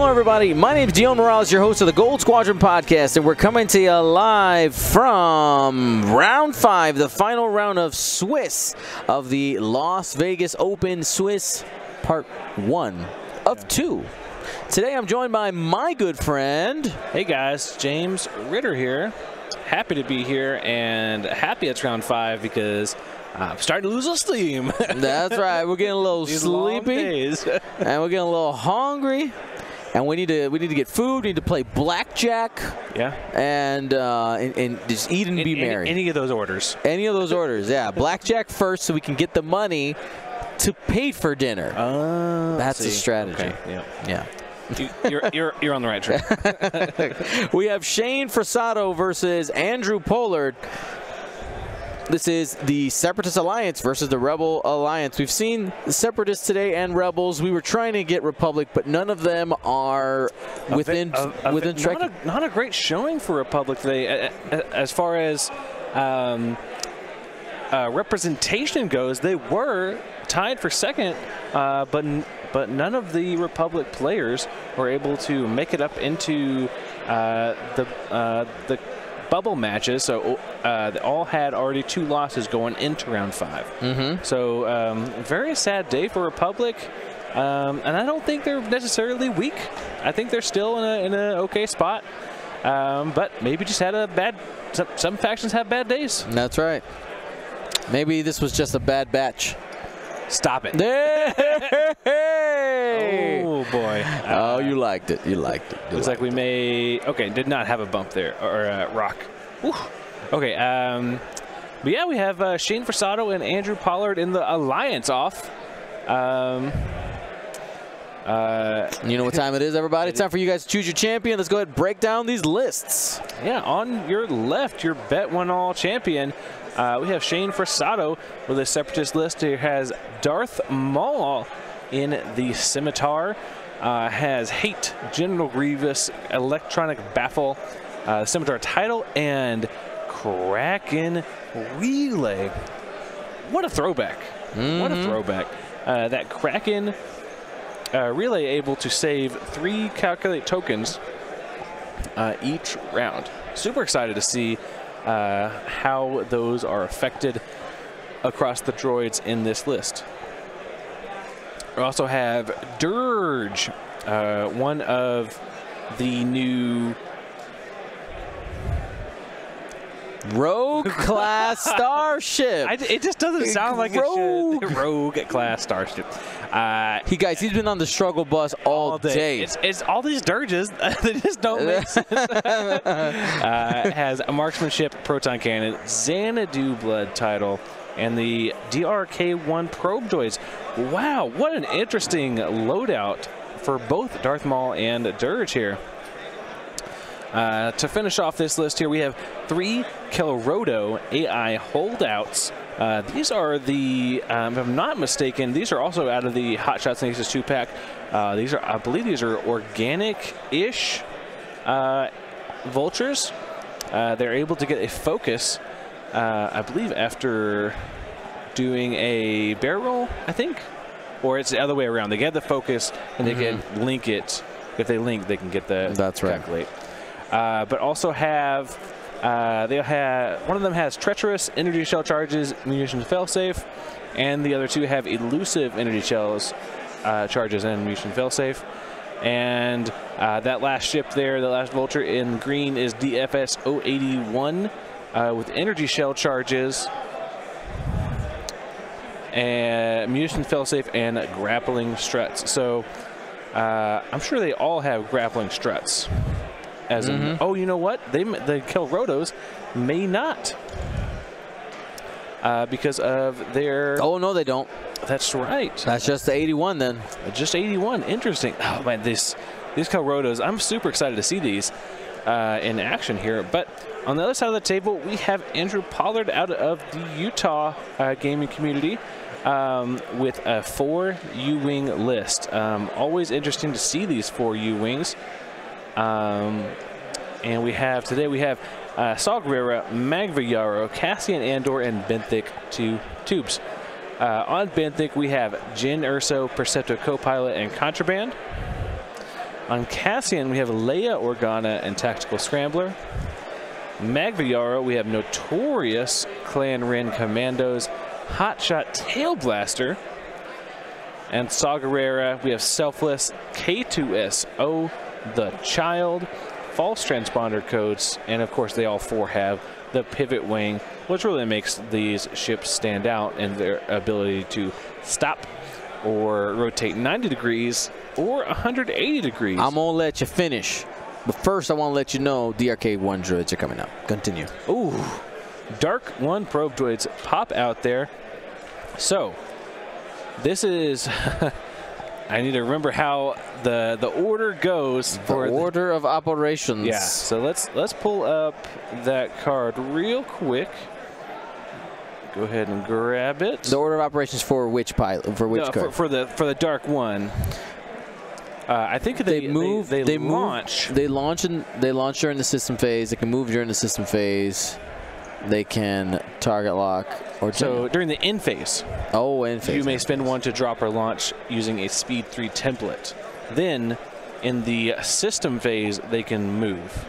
Hello, everybody. My name is Dion Morales, your host of the Gold Squadron podcast, and we're coming to you live from round five, the final round of Swiss of the Las Vegas Open Swiss part one of two. Today, I'm joined by my good friend. Hey guys, James Ritter here. Happy to be here and happy it's round five because I'm starting to lose a steam. That's right. We're getting a little These sleepy, and we're getting a little hungry, and we need to we need to get food. We need to play blackjack, yeah. and uh, and, and just eat and be Any- merry. Any, of those orders. Any of those orders, yeah. Blackjack first, so we can get the money to pay for dinner. Uh, That's the see. strategy. Okay, yeah. yeah. You- you're, you're, you're on the right track. We have Shane Frassato versus Andrew Pollard. This is the Separatist Alliance versus the Rebel Alliance. We've seen Separatists today and Rebels. We were trying to get Republic, but none of them are within A- a- within not, a, not a great showing for Republic today. A- a- As far as um, uh, representation goes, they were tied for second, uh, but but none of the Republic players were able to make it up into uh, the uh, the bubble matches. So uh, all had already two losses going into round 5 Mm-hmm. So um, very sad day for Republic. Um, and I don't think they're necessarily weak. I think they're still in a in an okay spot. Um, but maybe just had a bad. Some, some factions have bad days. That's right. Maybe this was just a bad batch. Stop it. Hey! Oh boy. Oh, you liked it. You liked it. You Looks like we may. Okay, did not have a bump there or uh, rock. Whew. Okay. Um, but yeah, we have uh, Shane Frassato and Andrew Pollard in the alliance off. Um, uh, You know what time it is, everybody? It's time for you guys to choose your champion. Let's go ahead and break down these lists. yeah, on your left, your bet one all champion. Uh, we have Shane Frassato with a separatist list. Here has Darth Maul in the scimitar. Uh, has Hate, General Grievous, Electronic Baffle, uh, Scimitar title, and Kraken Relay. What a throwback! What a throwback! Uh, that Kraken uh, Relay able to save three calculate tokens uh, each round. Super excited to see uh, how those are affected across the droids in this list. We also have Dirge, uh, one of the new Rogue class starship. I, it just doesn't sound like Rogue. Rogue class starship. Uh, he guys, he's been on the struggle bus all, day. It's, it's all these dirges. they just don't make sense. uh, has a marksmanship proton cannon, Xanadu blood title, and the DRK-1 probe droids. Wow, what an interesting loadout for both Darth Maul and Dirge here. Uh, to finish off this list here, we have three Kelrodo AI holdouts. Uh, these are the, um, if I'm not mistaken, these are also out of the Hot Shots Nexus 2 pack. Uh, these are, I believe, these are organic-ish uh, vultures. Uh, they're able to get a focus, uh, I believe, after doing a barrel roll, I think, or it's the other way around. They get the focus and they can link it. If they link, they can get the That's right. calculate. Uh, but also have uh, they have one of them has treacherous energy shell charges, munitions failsafe, and the other two have elusive energy shells uh, charges and munition failsafe. And uh, that last ship there, the last vulture in green, is DFS 081 uh, with energy shell charges, and munition failsafe, and grappling struts. So uh, I'm sure they all have grappling struts. As in, oh, you know what? They the Kelrodos may not. Uh, because of their. oh no, they don't. That's right. That's just the 81 then. Just 81. Interesting. Oh man, this these Kelrodos. I'm super excited to see these uh, in action here. But on the other side of the table, we have Andrew Pollard out of the Utah uh, gaming community. Um, with a four U-wing list. Um, always interesting to see these four U-wings. Um, and we have today we have uh, Saw Gerrera, Magva Yarro, Cassian Andor, and Benthic two tubes. Uh, on Benthic we have Jyn Erso, Perceptive Copilot, and Contraband. On Cassian, we have Leia Organa and Tactical Scrambler. Magva Yarro, we have Notorious Clan Ren Commandos, Hotshot Tail Blaster. And Saw Gerrera, we have Selfless, K2SO, The Child, False Transponder Codes, and of course they all four have the Pivot Wing, which really makes these ships stand out in their ability to stop or rotate 90 degrees or 180 degrees. I'm going to let you finish. But first, I want to let you know DRK-1 droids are coming up. Continue. Ooh. Dark 1 probe droids pop out there. So, this is... I need to remember how the the order goes for the order the, of operations. Yeah. So let's let's pull up that card real quick. Go ahead and grab it. The order of operations for which pilot? For which no, card? For, for, the for the dark one. Uh, I think they, they move. They, they, they launch. Move, they launch and they launch during the system phase. They can move during the system phase. They can target lock or so during the in phase. Oh, in phase. You may spend one to drop or launch using a speed three template. Then, in the system phase, they can move.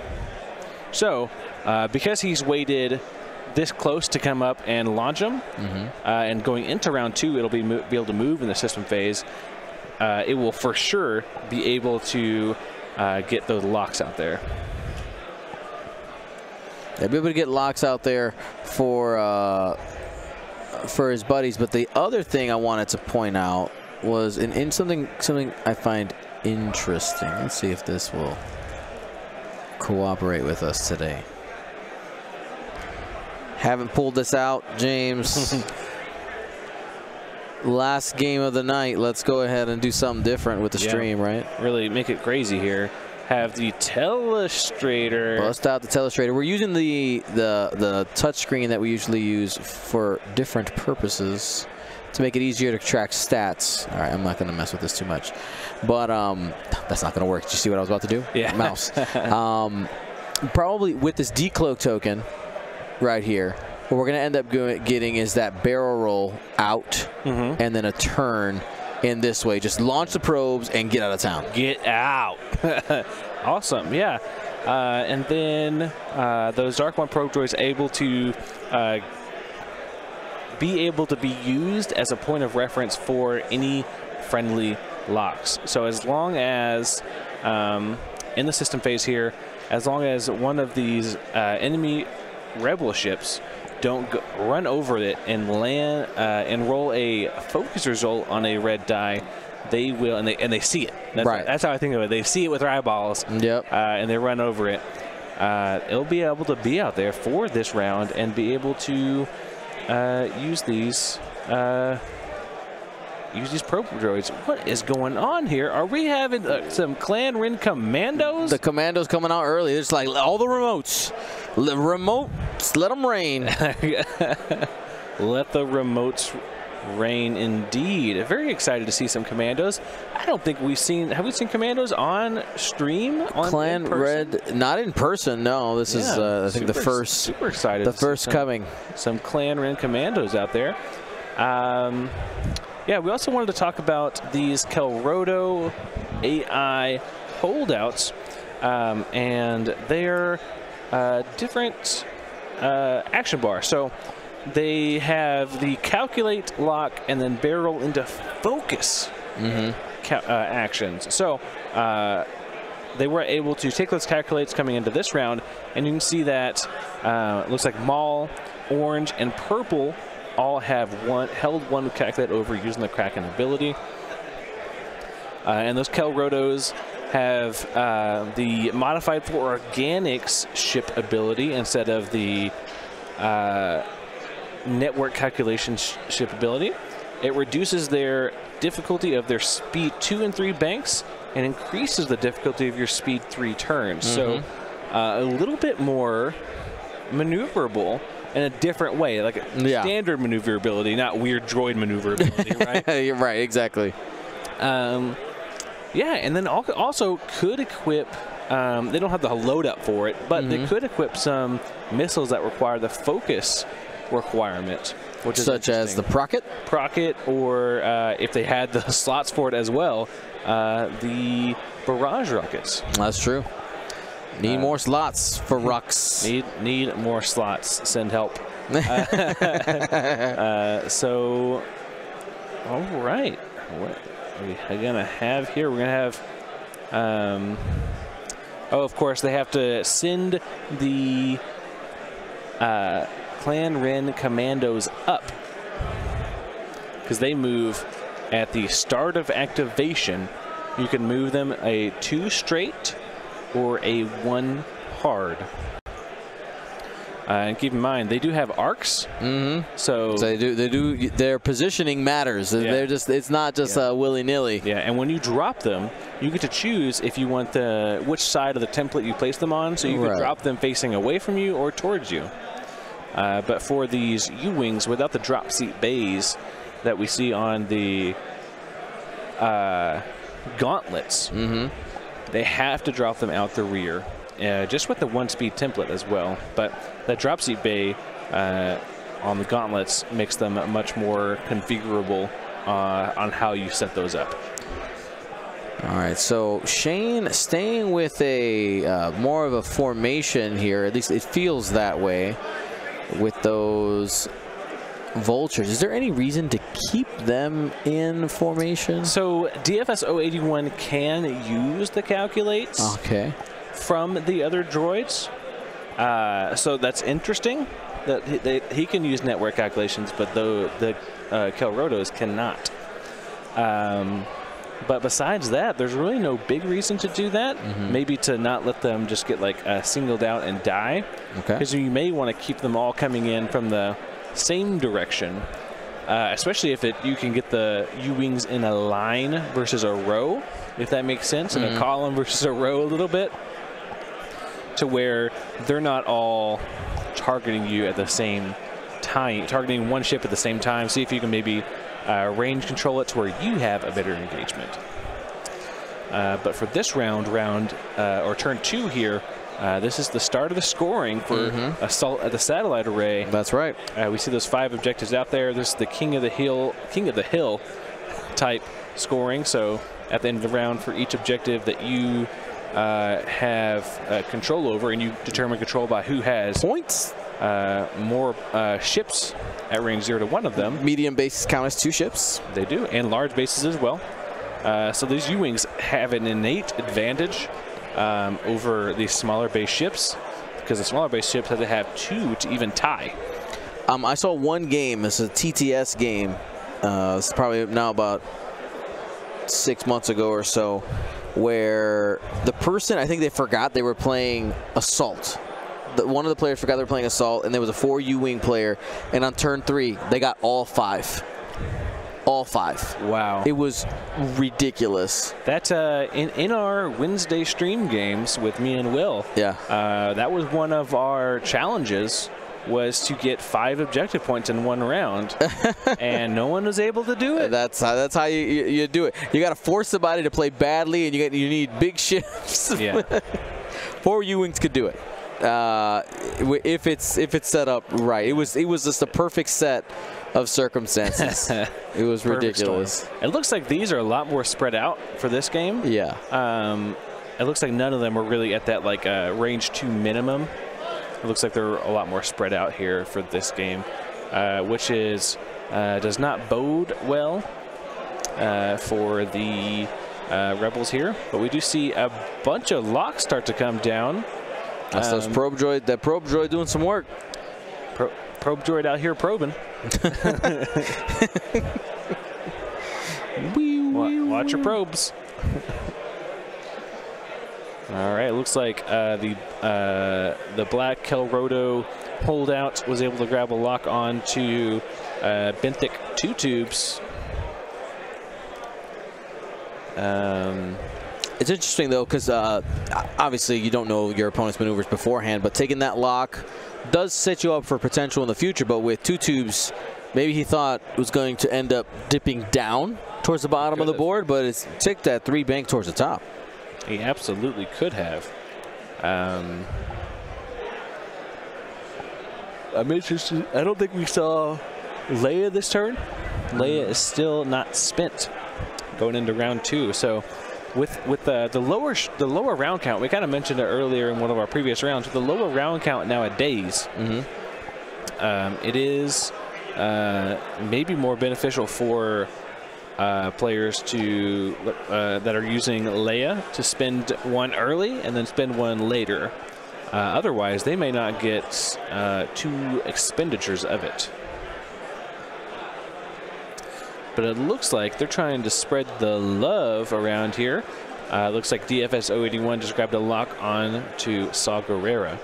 So, uh, because he's waited this close to come up and launch them, mm -hmm. uh, and going into round two, it'll be, be able to move in the system phase. Uh, it will for sure be able to uh, get those locks out there. They'll be able to get locks out there for uh, for his buddies. But the other thing I wanted to point out was in, in something something I find interesting. Let's see if this will cooperate with us today. Haven't pulled this out, James. Last game of the night. Let's go ahead and do something different with the yeah, stream, right? Really make it crazy here. Have the telestrator. Bust out the telestrator. We're using the the the touchscreen that we usually use for different purposes to make it easier to track stats. All right, I'm not going to mess with this too much. But um, that's not going to work. Did you see what I was about to do? Yeah. Mouse. um, probably with this decloak token right here, what we're going to end up getting is that barrel roll out mm -hmm. and then a turn in this way. Just launch the probes and get out of town. Get out. awesome. Yeah. Uh, and then uh, those Dark One probe droids able to uh, be able to be used as a point of reference for any friendly locks. So as long as, um, in the system phase here, as long as one of these uh, enemy rebel ships don't go, run over it and land uh, and roll a focus result on a red die, they will, and they and they see it. That's, right. That's how I think of it. They see it with their eyeballs. Yep. Uh, and they run over it. Uh, it'll be able to be out there for this round and be able to uh, use these uh, use these probe droids. What is going on here? Are we having uh, some Clan Ren commandos? The commandos coming out early. It's like all the remotes. The remotes, let them rain. let the remotes rain indeed. Very excited to see some commandos. I don't think we've seen, have we seen commandos on stream? On Clan Ren, not in person, no. This yeah, is, uh, I think, super, the first. Super excited. The first some, coming. Some Clan Ren commandos out there. Um, yeah, we also wanted to talk about these Kelrodo AI holdouts. Um, and they're uh, different uh, action bar. So they have the calculate, lock, and then barrel into focus mm -hmm. uh, actions. So uh, they were able to take those calculates coming into this round, and you can see that uh, looks like Maul, Orange, and Purple all have one held one calculate over using the Kraken ability. Uh, and those Kelrodos have uh, the modified for organics ship ability instead of the uh, network calculation sh ship ability. It reduces their difficulty of their speed 2 and 3 banks and increases the difficulty of your speed 3 turns. Mm -hmm. So mm-hmm. uh, a little bit more maneuverable in a different way, like yeah. standard maneuverability, not weird droid maneuverability, right? Right, exactly. Um, yeah, and then also could equip um, they don't have the loadout for it, but mm -hmm. they mm-hmm. could equip some missiles that require the focus requirement. which is Such as the. Procket. Procket, or uh, if they had the slots for it as well, uh, the Barrage Rockets. That's true. Need more slots for Rux. Need need more slots. Send help. Uh, so, all right. What are we gonna have here? We're gonna have. Um, oh, of course, they have to send the uh, Clan Ren commandos up because they move at the start of activation. You can move them a two straight or a one hard. Uh, and keep in mind, they do have arcs. Mm-hmm. So, So they do. They do. Their positioning matters. Yeah. They're just. It's not just Yeah. uh, willy nilly. yeah, and when you drop them, you get to choose if you want the which side of the template you place them on. So you Right. can drop them facing away from you or towards you. Uh, but for these U-wings, without the drop seat bays that we see on the uh, gauntlets, they have to drop them out the rear, uh, just with the one-speed template as well. But that drop seat bay uh, on the gauntlets makes them much more configurable uh, on how you set those up. All right. So Shane staying with a uh, more of a formation here. At least it feels that way with those vultures. Is there any reason to keep them in formation? So DFS 081 can use the calculates Okay. From the other droids. Uh, so that's interesting that he, they, he can use network calculations, but the the uh, Kelrodos cannot. Um, but besides that, there's really no big reason to do that. Maybe to not let them just get like uh, singled out and die. Okay. Because you may want to keep them all coming in from the same direction, uh, especially if it you can get the U wings in a line versus a row, if that makes sense, in a column versus a row a little bit, to where they're not all targeting you at the same time, targeting one ship at the same time. See if you can maybe uh, range control it to where you have a better engagement. Uh, but for this round, round uh, or turn two here, uh, this is the start of the scoring for assault at the satellite array. That's right. Uh, we see those five objectives out there. This is the king of the hill, king of the hill type scoring. So at the end of the round, for each objective that you uh, have uh, control over, and you determine control by who has Points. uh, more uh, ships at range zero to one of them. Medium bases count as two ships. They do, and large bases as well. Uh, so these U-wings have an innate advantage um, over these smaller base ships because the smaller base ships have to have two to even tie. Um, I saw one game. It's a TTS game. Uh, it's probably now about six months ago or so, where the person I think they forgot they were playing assault. The, one of the players forgot they were playing assault, and there was a four U-wing player. And on turn three, they got all five. All five. Wow. It was ridiculous. That uh, in in our Wednesday stream games with me and Will, Yeah. uh, that was one of our challenges was to get five objective points in one round, and no one was able to do it. That's how that's how you, you, you do it. You got to force somebody to play badly, and you get you need big shifts. Yeah. Four U-wings could do it uh, if it's if it's set up right. It was it was just a perfect set of circumstances. it was storm. ridiculous. It looks like these are a lot more spread out for this game. Yeah. Um, it looks like none of them were really at that like uh, range two minimum. It looks like they're a lot more spread out here for this game, uh, which is uh, does not bode well uh, for the uh, rebels here. But we do see a bunch of locks start to come down. That's those Um, probe droid. That probe droid doing some work. Pro- probe droid out here probing. Wa- Watch your probes. All right, looks like uh, the uh, the black Kelrodo holdout was able to grab a lock onto uh, Benthic two tubes. Um, It's interesting though, because uh, obviously you don't know your opponent's maneuvers beforehand, but taking that lock does set you up for potential in the future. But with two tubes, maybe he thought it was going to end up dipping down towards the bottom of the board, but it's ticked that three bank towards the top. He absolutely could have. Um, I'm interested. I don't think we saw Leia this turn. Leia is still not spent going into round two. So with with the the lower the lower round count, we kind of mentioned it earlier in one of our previous rounds. With the lower round count nowadays, Mm-hmm. um, it is uh, maybe more beneficial for uh, players to uh, that are using Leia to spend one early and then spend one later. Uh, otherwise, they may not get uh, two expenditures of it. But it looks like they're trying to spread the love around here. Uh, looks like DFS 081 just grabbed a lock on to Saw Gerrera.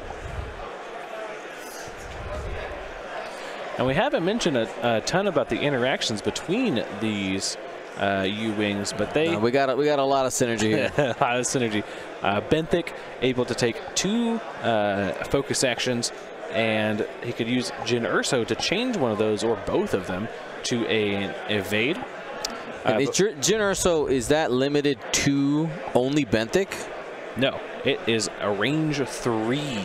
And we haven't mentioned a, a ton about the interactions between these uh, U-wings, but they Uh, we got a, we got a lot of synergy here. a lot of synergy. Uh, Benthic able to take two uh, focus actions, and he could use Jyn Erso to change one of those or both of them to a evade. Uh, is Jyn Jyn Erso is that limited to only Benthic? no, it is a range three.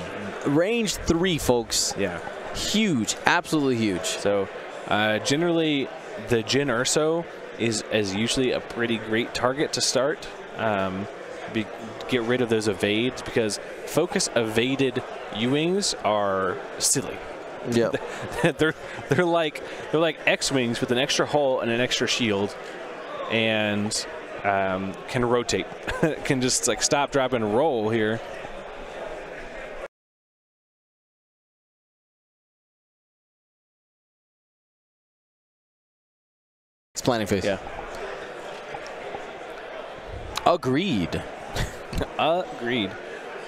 Range three, folks. Yeah. Huge, absolutely huge. So uh, generally, the Jyn Erso is is usually a pretty great target to start. Um, be, get rid of those evades because focus evaded U-wings are silly. Yeah. they're they're like they're like X-wings with an extra hull and an extra shield, and um, can rotate, can just like stop, drop, and roll here. It's planning phase. Yeah. Agreed. Agreed.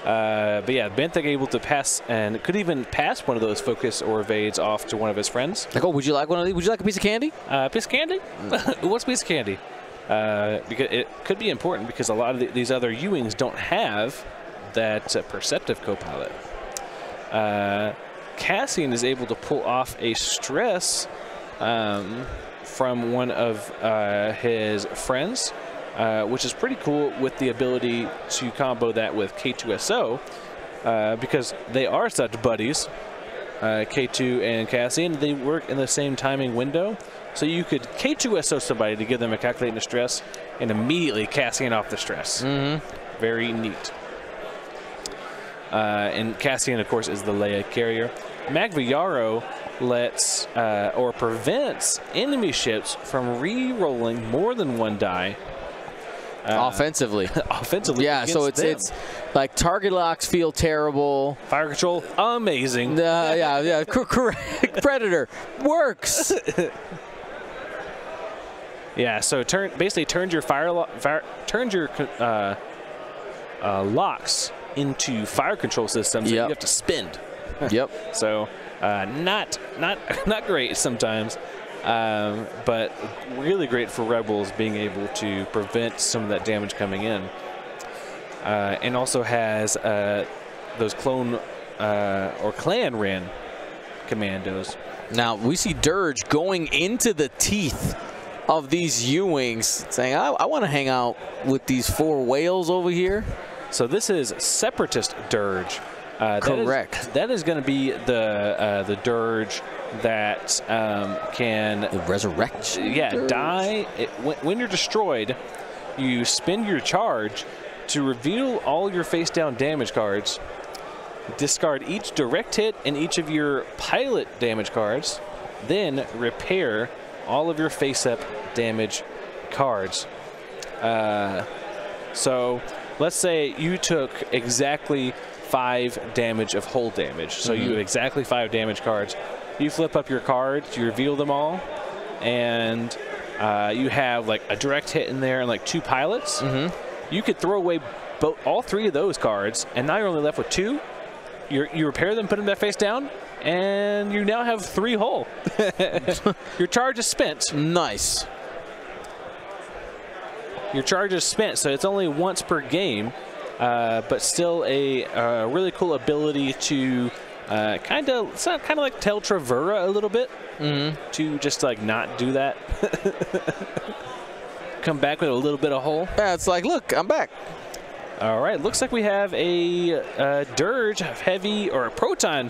Uh, but yeah, Benthic able to pass and could even pass one of those focus or evades off to one of his friends. Like, oh, would you like one of these? Would you like a piece of candy? Uh, piece of candy? What's a piece of candy? Uh, because it could be important because a lot of the, these other U-wings don't have that uh, perceptive copilot. Uh, Cassian is able to pull off a stress um, from one of uh, his friends, uh, which is pretty cool with the ability to combo that with K2SO uh, because they are such buddies. Uh, K2 and Cassian, they work in the same timing window. So you could K2SO somebody to give them a calculating the stress and immediately Cassian off the stress. Mm-hmm. Very neat. Uh, and Cassian, of course, is the Leia carrier. Magva Yarro lets uh, or prevents enemy ships from re-rolling more than one die uh, Offensively. offensively. yeah, so it's them. it's like target locks feel terrible. fire control, amazing. Uh, yeah, yeah, correct. Predator works. Yeah, so turn basically turns your fire, lo- fire turns your uh, uh, locks into fire control systems Yep. you have to spend. yep. So uh, not not not great sometimes, um, but really great for rebels being able to prevent some of that damage coming in, uh, and also has uh, those clone uh, or Clan Ren commandos. Now we see Dirge going into the teeth of these U-wings, saying, "I, I want to hang out with these four whales over here." So this is separatist dirge. Uh, that is- Correct. that is going to be the uh, the dirge that um, can The resurrection. yeah Dirge. die it, when, when you're destroyed. You spend your charge to reveal all your face down damage cards. Discard each direct hit and each of your pilot damage cards. Then repair all of your face up damage cards. Uh, so let's say you took exactly five damage of hull damage. So you have exactly five damage cards. You flip up your cards, you reveal them all, and uh, you have like a direct hit in there and like two pilots. You could throw away both all three of those cards, and now you're only left with two. You you repair them, put them back face down, and you now have three hull. your charge is spent. Nice. Your charge is spent, so it's only once per game, uh, but still a uh, really cool ability to uh, kind of it's not kind of like Tel Trevura a little bit to just like not do that. Come back with a little bit of hole. Yeah, it's like, look, I'm back. All right, looks like we have a, uh Dirge heavy or a proton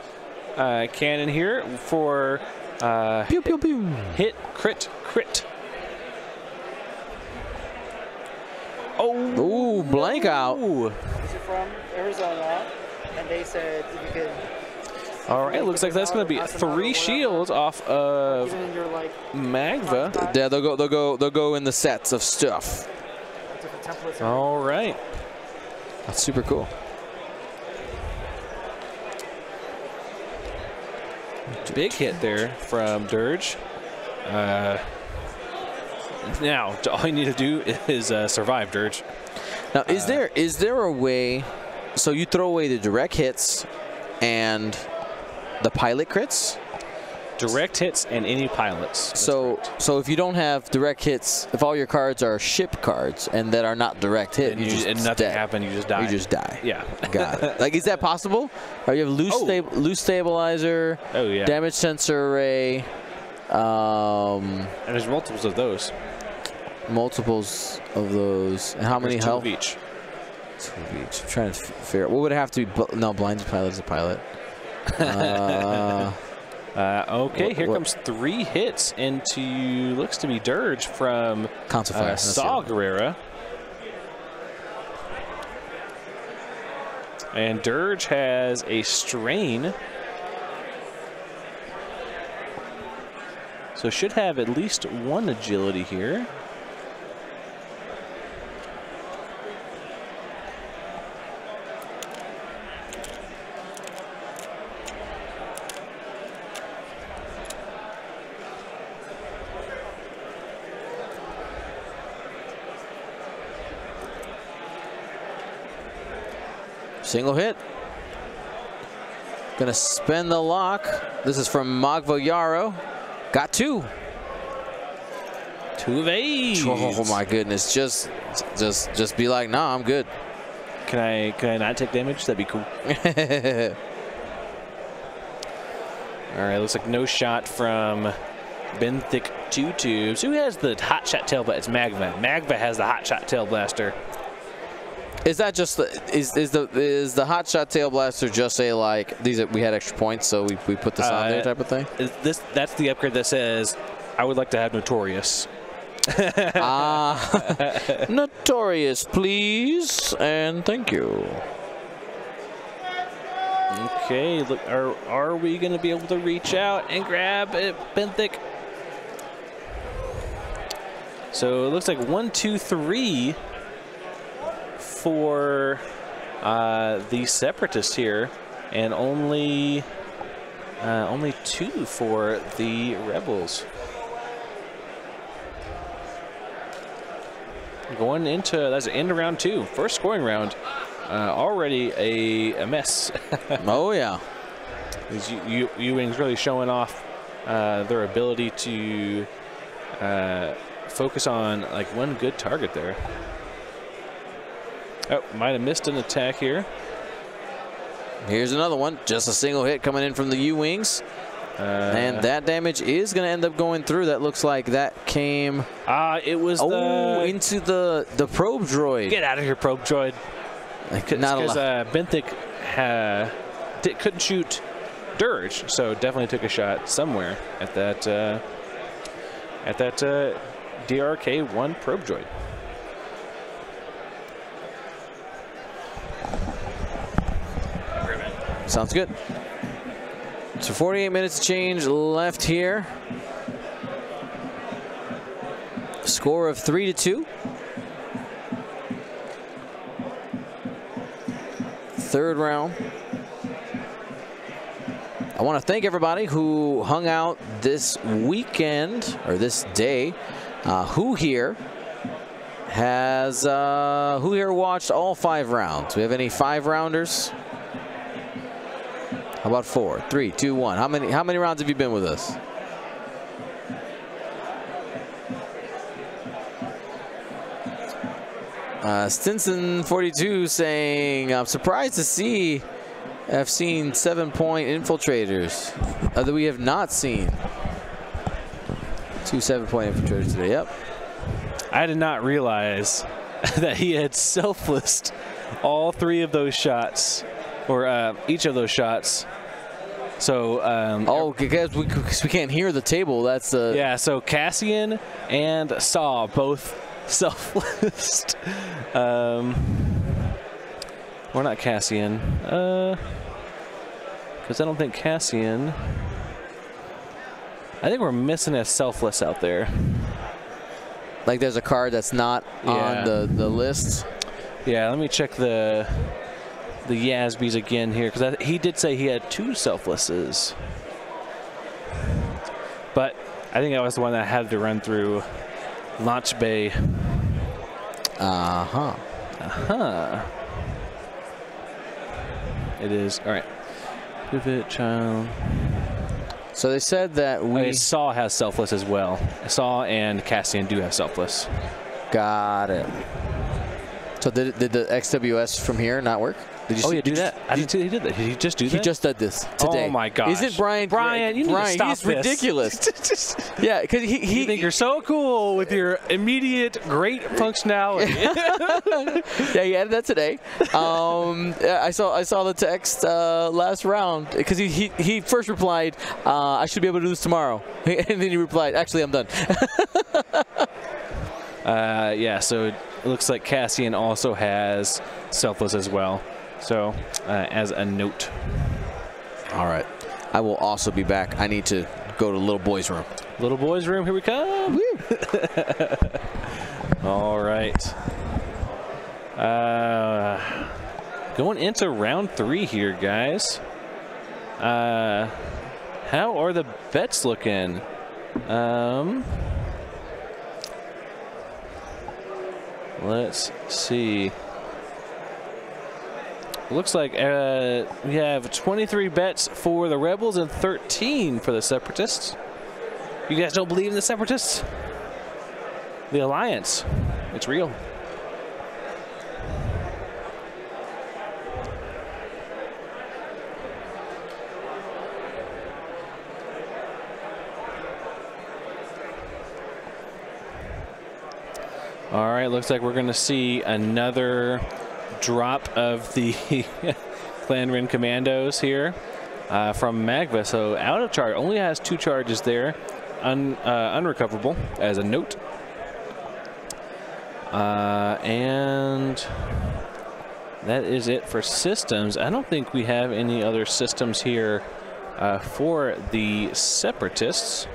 uh, cannon here for Uh, Pew pew pew. hit, crit, crit. Oh. Ooh, blank out. Ooh. These are from Arizona, and they said if you could All right, looks like that's going to be three shields off of your like Magva. Yeah, they'll go. They'll go. They'll go in the sets of stuff. All right. That's super cool. Big hit there from Dirge. Uh, now, all you need to do is uh, survive, Dirge. Now, is there is there a way? So you throw away the direct hits and the pilot crits. Direct hits and any pilots. That's So correct. so if you don't have direct hits, if all your cards are ship cards and that are not direct hit, and, you, you, just and nothing happened, you just die. You just die. yeah. Got it. Like, is that possible? Or you have loose, Oh. sta- loose stabilizer, Oh yeah. damage sensor array, um, And there's multiples of those. Multiples of those. And how many two health? of each. Two of each. I'm trying to figure out. What would it have to be? No, blinded pilot is a pilot. Uh, Uh, okay, What- here what- comes three hits into looks to be Dirge from Council Fire. uh, Saw other. Gerrera. And Dirge has a strain. So should have at least one agility here. Single hit. Gonna spend the lock. This is from Magva Yarro. Got two. Two of eight. Oh, oh my goodness! Just, just, just be like, nah, I'm good. Can I can I not take damage? That'd be cool. All right, looks like no shot from Benthic Two Tubes. Who has the hot shot tail blaster? It's Magva. Magva has the hot shot tail blaster. Is that just the is is the is the hot shot tail blaster just a like these are, we had extra points so we, we put this on there Uh, type of thing? Is this that's the upgrade that says I would like to have Notorious. Ah, notorious, please and thank you. Okay, look, are are we gonna be able to reach out and grab it, Benthic? So it looks like one, two, three for uh, the separatists here, and only uh, only two for the rebels. Going into that's end of round two, first scoring round. Uh, already a, a mess. Oh yeah. These U- U- U-Wings really showing off uh, their ability to uh, focus on like one good target there. Oh, might have missed an attack here. Here's another one. Just a single hit coming in from the U-Wings. Uh, And that damage is going to end up going through. That looks like that came ah, it was oh the into the the probe droid. get out of here, probe droid. Not Because uh, Benthic uh, di- couldn't shoot Dirge, so definitely took a shot somewhere at that uh, at that uh, DRK one probe droid. Sounds good. So 48 minutes change left here. Score of three to two. Third round. I want to thank everybody who hung out this weekend or this day. Uh, who here has uh, who here watched all five rounds? We have any five rounders? How about four? Three, two, one. How many how many rounds have you been with us? Uh, Stinson 42 saying, I'm surprised to see I've seen seven point infiltrators uh, that we have not seen. Two seven point infiltrators today. Yep. I did not realize that he had selflessed all three of those shots, or uh, each of those shots, So um, Oh, because we, 'cause we can't hear the table. That's uh, yeah. So Cassian and Saw both selfless. um, we're not Cassian. Uh, because I don't think Cassian. I think we're missing a selfless out there. like there's a card that's not Yeah. on the, the list. Yeah, let me check the the Yasbys again here because he did say he had two selflesses, but I think that was the one that had to run through Launch Bay. Uh huh. Uh huh. It is all right. Pivot child. So they said that we Okay, Saw has selfless as well. Saw and Cassian do have selfless. got it. So did, did the XWS from here not work? Did you Oh see- yeah, do did you- that. I didn't see he did that. Did he just do He just did this today. Oh my gosh. Isn't Brian? Brian, you need to Brian, stop he's this. ridiculous. yeah, because he he, you think you're so cool with your immediate great functionality. yeah he added that today. Um, I saw I saw the text uh, last round because he, he he first replied uh, I should be able to do this tomorrow, and then he replied actually I'm done. Uh, yeah, so it looks like Cassian also has selfless as well. So, uh, as a note. All right, I will also be back. I need to go to little boy's room. Little boys' room, here we come. All right. Uh, going into round three here, guys. Uh, how are the bets looking? Um, let's see. Looks like uh, we have 23 bets for the Rebels and 13 for the Separatists. You guys don't believe in the Separatists? The Alliance. It's real. All right, looks like we're going to see another drop of the Clan Ren Commandos here uh, from Magva. So out of charge, only has two charges there, un, uh, unrecoverable as a note. Uh, and that is it for systems. I don't think we have any other systems here uh, for the Separatists.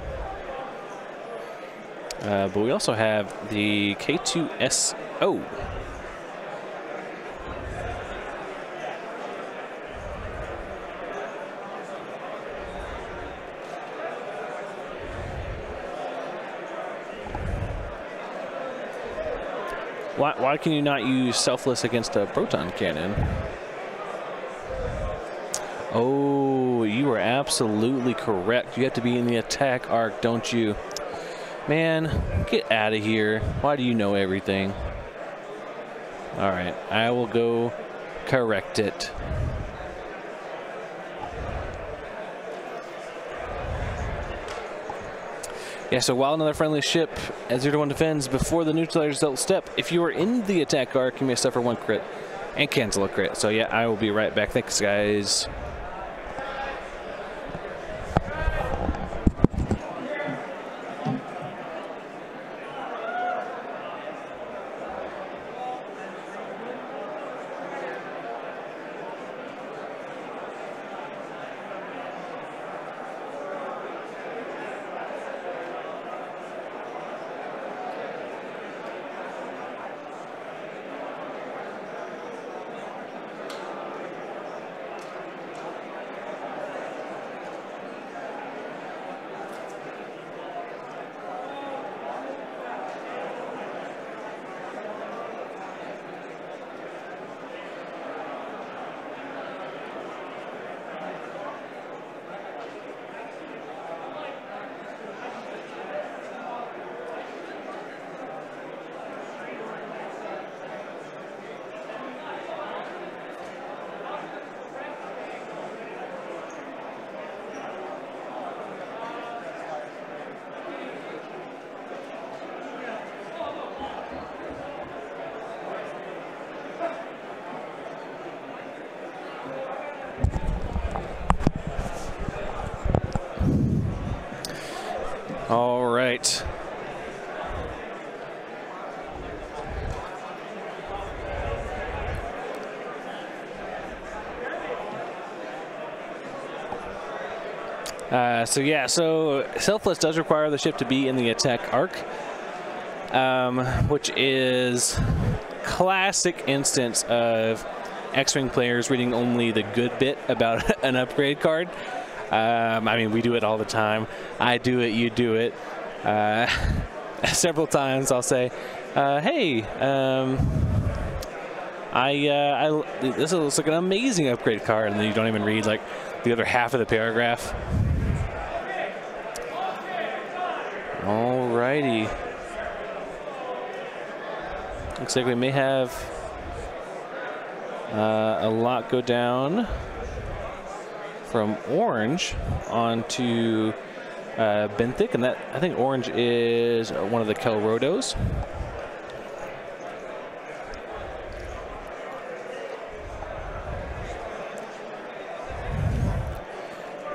Uh, but we also have the K2SO. Why, why can you not use selfless against a proton cannon? Oh, you are absolutely correct. You have to be in the attack arc, don't you? Man, get out of here. Why do you know everything? All right, I will go correct it. Yeah, so while another friendly ship at 0 to 1 defends before the neutralizer result step, if you are in the attack arc, you may suffer one crit and cancel a crit. So yeah, I will be right back. Thanks, guys. Uh, so yeah, so selfless does require the ship to be in the attack arc, um, which is classic instance of X-wing players reading only the good bit about an upgrade card. Um, I mean, we do it all the time. I do it, you do it. Uh, several times I'll say, uh, "Hey, um, I, uh, I this looks like an amazing upgrade card," and then you don't even read like the other half of the paragraph. Alrighty. Looks like we may have uh, a lot go down from orange onto uh, Benthic, and that I think orange is one of the Kelrodos.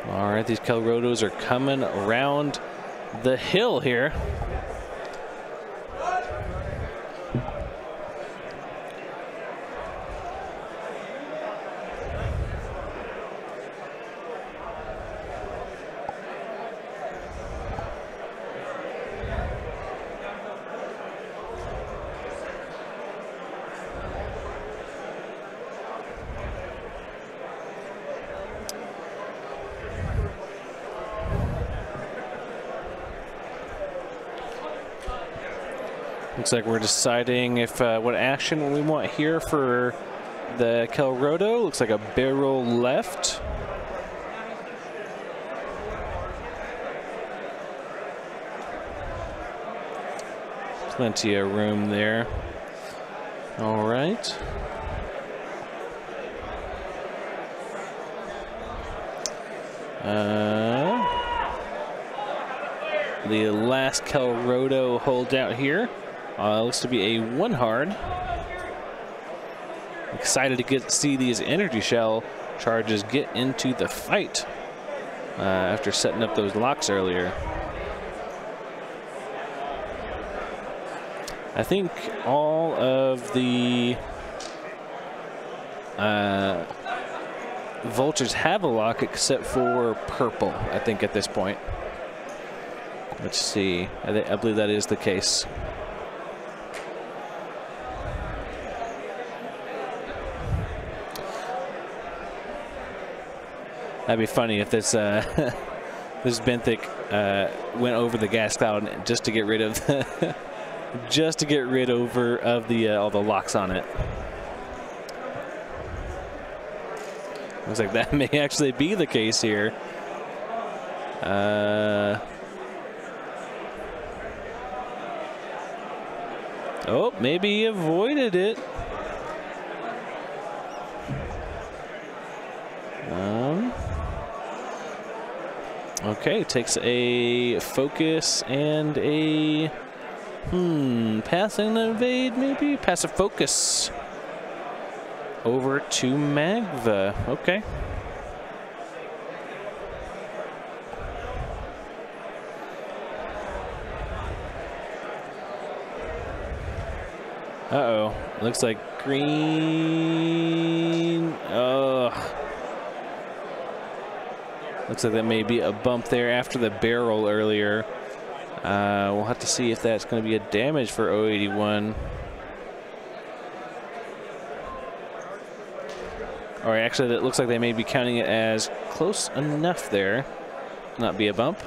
All right, these Kelrodos are coming around the hill here. Looks like we're deciding if uh, what action we want here for the Kelrodo. Looks like a barrel left. Plenty of room there. All right. Uh, the last Kelrodo holdout here. Uh, looks to be a one hard. Excited to get see these energy shell charges get into the fight uh, after setting up those locks earlier. I think all of the uh, vultures have a lock except for purple, I think, at this point. Let's see. I, I believe that is the case. That'd be funny if this uh, this benthic uh, went over the gas cloud just to get rid of the just to get rid over of the uh, all the locks on it. Looks like that may actually be the case here. Uh, oh, maybe he avoided it. Okay, takes a focus and a hmm pass and evade maybe passive focus over to Magva. Okay. Uh-oh. Looks like green. Ugh. Looks like that may be a bump there after the barrel earlier. Uh, we'll have to see if that's going to be a damage for 081. Or actually, it looks like they may be counting it as close enough there. Not be a bump.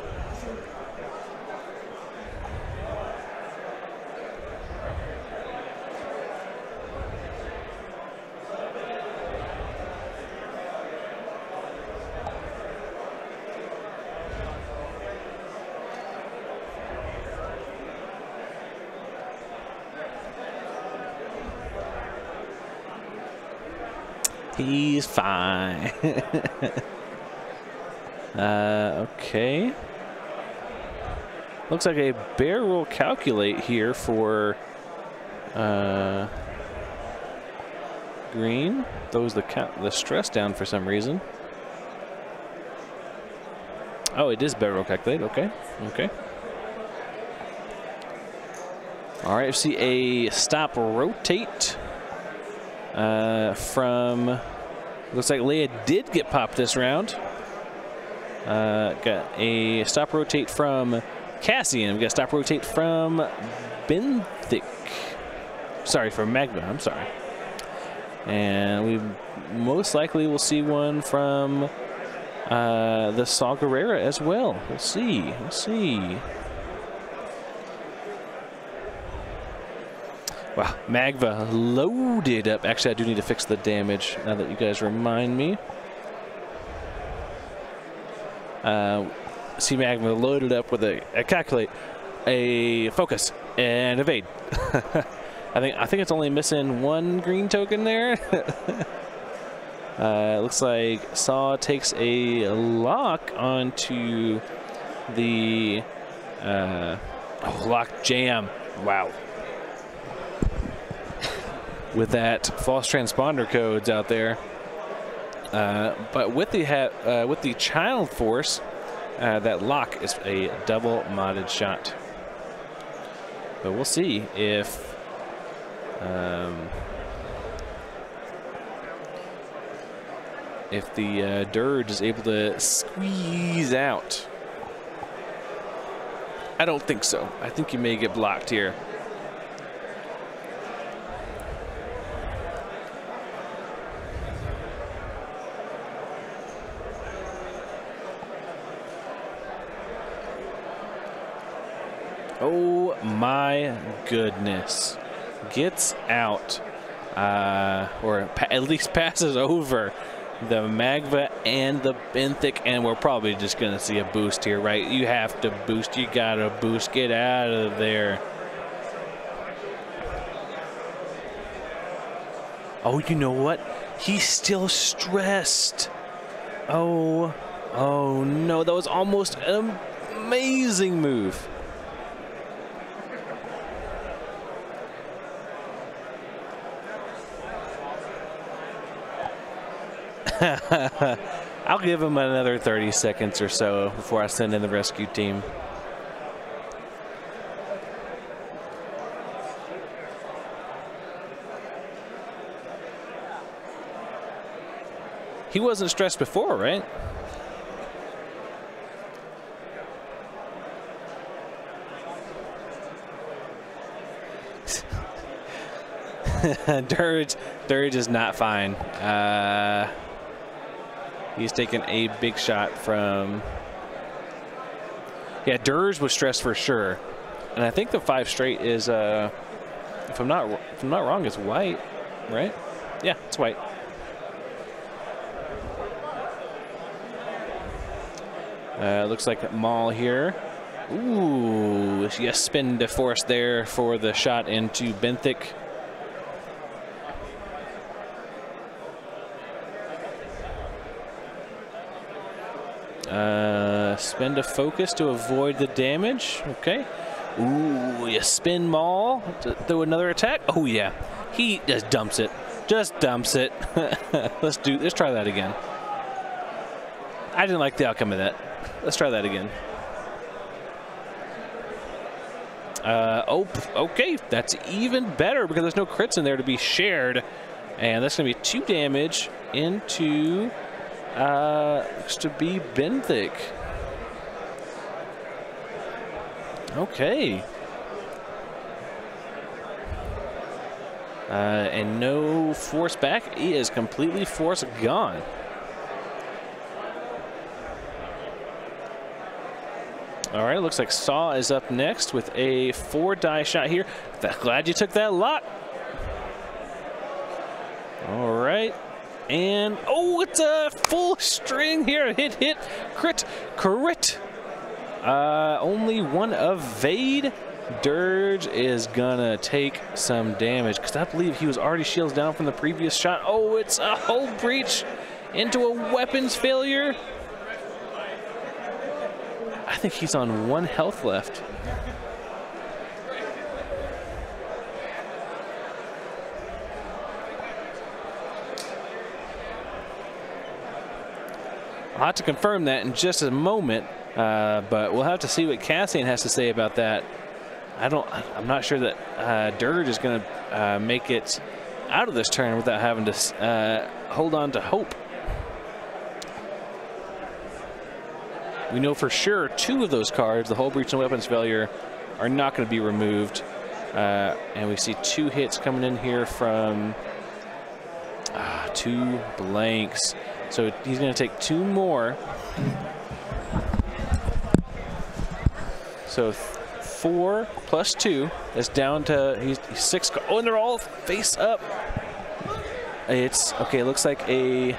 He's fine. uh, okay. Looks like a bear will calculate here for uh, green. Throws the the stress down for some reason. Oh, it is bear barrel calculate. Okay, okay. All right, see a stop rotate uh, from. Looks like Leia did get popped this round. Uh, got a stop rotate from Cassian. We got stop rotate from Benthic. Sorry, from Magva. I'm sorry. And we most likely will see one from uh, the Saw Gerrera as well. We'll see. We'll see. Wow, Magva loaded up. Actually, I do need to fix the damage now that you guys remind me. Uh, see Magva loaded up with a, a calculate, a focus, and evade. I think I think it's only missing one green token there. uh, looks like Saw takes a lock onto the uh, oh, lock jam. Wow with that false transponder codes out there. Uh, but with the uh, with the child force, uh, that lock is a double modded shot. But we'll see if um, if the uh, Dirge is able to squeeze out. I don't think so. I think you may get blocked here. Oh my goodness. Gets out, uh, or at least passes over the Magva and the Benthic, and we're probably just going to see a boost here, right? You have to boost. You got to boost. Get out of there. Oh, you know what? He's still stressed. Oh, oh no. That was almost an amazing move. I'll give him another 30 seconds or so before I send in the rescue team. He wasn't stressed before, right? Dirge, Dirge is not fine. Uh, He's taken a big shot from. Yeah, Dirge was stressed for sure, and I think the five straight is, uh, if I'm not if I'm not wrong, it's white, right? Yeah, it's white. Uh, looks like Maul here. Ooh, yes, spin to force there for the shot into Benthic. Uh, spend a focus to avoid the damage. Okay. Ooh, you spin Maul to throw another attack. Oh yeah, he just dumps it. Just dumps it. let's do. Let's try that again. I didn't like the outcome of that. Let's try that again. Uh, oh, okay, that's even better because there's no crits in there to be shared. And that's going to be two damage into uh, looks to be Benthic. Okay. Uh, and no force back. He is completely force gone. All right, looks like Saw is up next with a four die shot here. Glad you took that lot. All right. And, oh, it's a full string here. Hit, hit, crit, crit. Uh, only one evade. Dirge is gonna take some damage because I believe he was already shields down from the previous shot. Oh, it's a hull breach into a weapons failure. I think he's on one health left. I'll have to confirm that in just a moment, uh, but we'll have to see what Cassian has to say about that. I don't. I'm not sure that uh, Dirge is going to uh, make it out of this turn without having to uh, hold on to hope. We know for sure two of those cards, the Hull Breach and Weapons Failure, are not going to be removed. Uh, and we see two hits coming in here from ah, two blanks. So he's going to take two more. So four plus two is down to he's, he's six. Oh, and they're all face up. It's okay. It looks like a.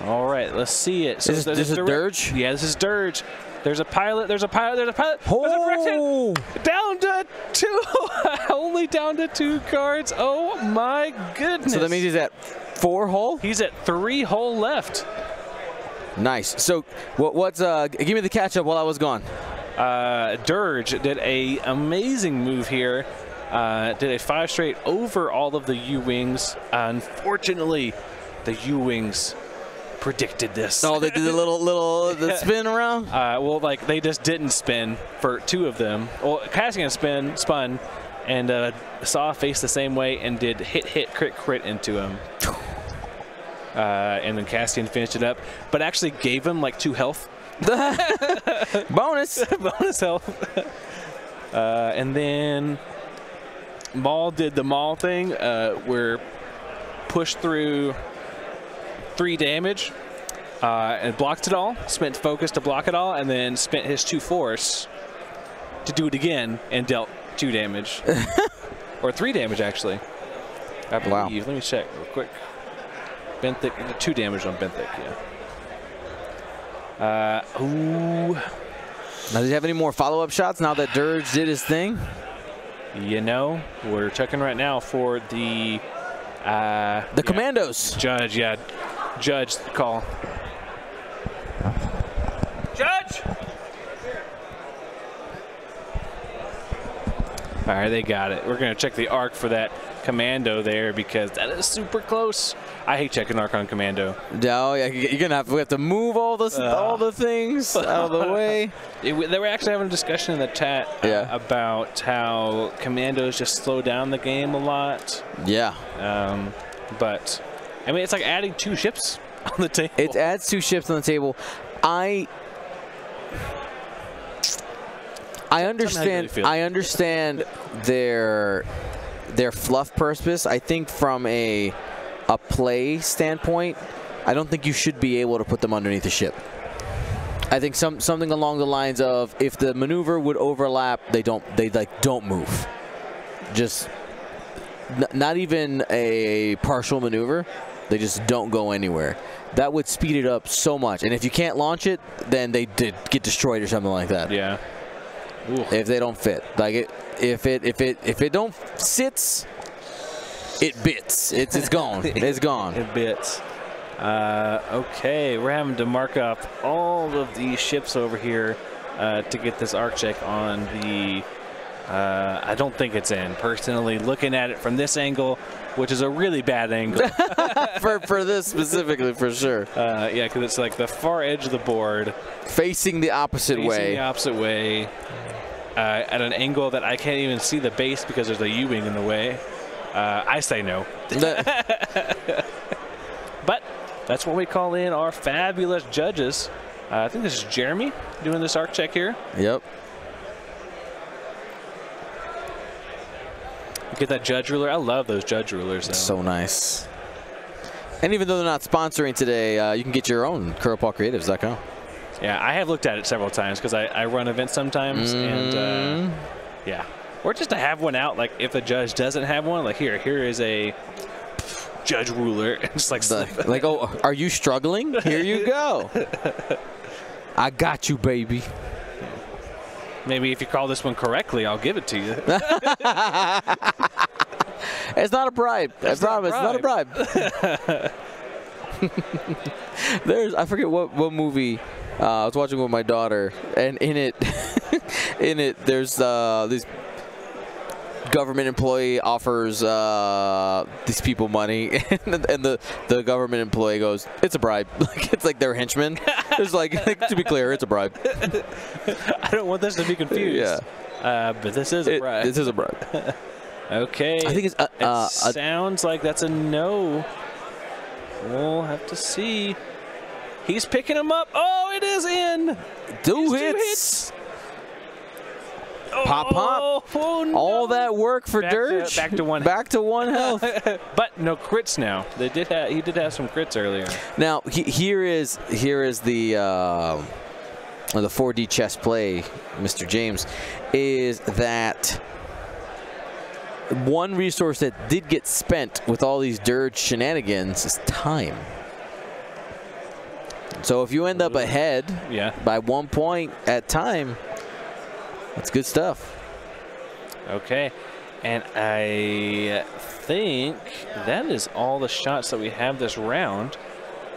All right, let's see it. So this, this is Dirge. Yeah, this is Dirge. There's a pilot. There's a pilot. There's a pilot. Oh. There's a down to two. Only down to two cards. Oh my goodness. So that means he's at four hull. He's at three hull left. Nice. So what, what's uh? Give me the catch up while I was gone. Uh, Dirge did a amazing move here. Uh, did a five straight over all of the U-wings. Unfortunately, the U-wings predicted this. Oh, they did the little little the spin around. Uh, well, like they just didn't spin for two of them. Well, Cassian spin spun, and uh, Saw face the same way and did hit hit crit crit into him. Uh, and then Cassian finished it up, but actually gave him like two health. Bonus. Bonus health. Uh, and then Maul did the Maul thing uh, where pushed through three damage uh, and blocked it all, spent focus to block it all, and then spent his two force to do it again and dealt two damage. or three damage, actually. I believe. Wow. Let me check real quick. Benthic, two damage on Benthic, yeah. Uh, ooh. Now, does he have any more follow-up shots now that Dirge did his thing? You know, we're checking right now for the uh, the yeah. commandos. Judge, yeah, judge call. Judge. All right, they got it. We're gonna check the arc for that commando there because that is super close. I hate checking arc on commando. No, yeah, you're gonna have, have to move all the uh, all the things out of the way. It, they were actually having a discussion in the chat uh, yeah. about how commandos just slow down the game a lot. Yeah. Um, but I mean, it's like adding two ships on the table. It adds two ships on the table. I I understand. I understand their their fluff purpose. I think from a a play standpoint, I don't think you should be able to put them underneath the ship. I think some something along the lines of if the maneuver would overlap, they don't they like don't move. Just not even a partial maneuver. They just don't go anywhere. That would speed it up so much. And if you can't launch it, then they did get destroyed or something like that. Yeah. Ooh. If they don't fit, like it, if it if it if it don't sits, it bits. It's it's gone. it's gone. It bits. Uh, okay, we're having to mark up all of these ships over here uh, to get this arc check on the. Uh, I don't think it's in. Personally, looking at it from this angle, which is a really bad angle. for, for this specifically, for sure. Uh, yeah, because it's like the far edge of the board. Facing the opposite facing way. Facing the opposite way. Uh, at an angle that I can't even see the base because there's a U-wing in the way. Uh, I say no. but that's what we call in our fabulous judges. Uh, I think this is Jeremy doing this arc check here. Yep. Get that judge ruler. I love those judge rulers. Though. So nice. And even though they're not sponsoring today, uh, you can get your own CurlPaulCreatives.com. Yeah, I have looked at it several times because I, I, run events sometimes, mm. and uh, yeah, or just to have one out. Like if a judge doesn't have one, like here, here is a judge ruler, and just like the, like oh, are you struggling? Here you go. I got you, baby. Maybe if you call this one correctly, I'll give it to you. it's not a bribe. I promise, it's not a bribe. There's I forget what what movie uh, I was watching with my daughter, and in it, in it, there's uh, this government employee offers uh, these people money, and, and, the the government employee goes, "It's a bribe." Like it's like their henchmen. It's like, like to be clear, it's a bribe. I don't want this to be confused. Yeah. Uh, but this is a bribe. this is a bribe. okay. I think it's uh, It uh, sounds like that's a no. We'll have to see. He's picking him up. Oh, it is in. two two hits. Pop, pop. Oh, no. All that work for Back to- Dirge. back to one Back to one health. But no crits now. They did have. He did have some crits earlier. now he, here is here is the uh, the 4D chess play, Mr. James, is that one resource that did get spent with all these Dirge shenanigans is time. So if you end up ahead Yeah. by one point at time, that's good stuff. Okay. And I think that is all the shots that we have this round.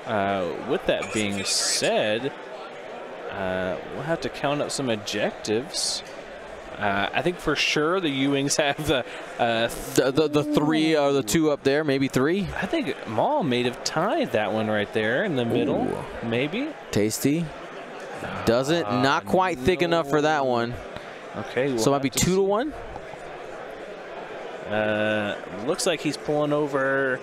Uh, with that being said, uh, we'll have to count up some objectives. Uh, I think for sure the U-wings have the. Uh, The, the, the three or the two up there, maybe three. I think Maul may have tied that one right there in the middle. Ooh. Maybe. Tasty. Doesn't not quite thick enough for that one. Okay. we'll So it might be to two to one. Uh, looks like he's pulling over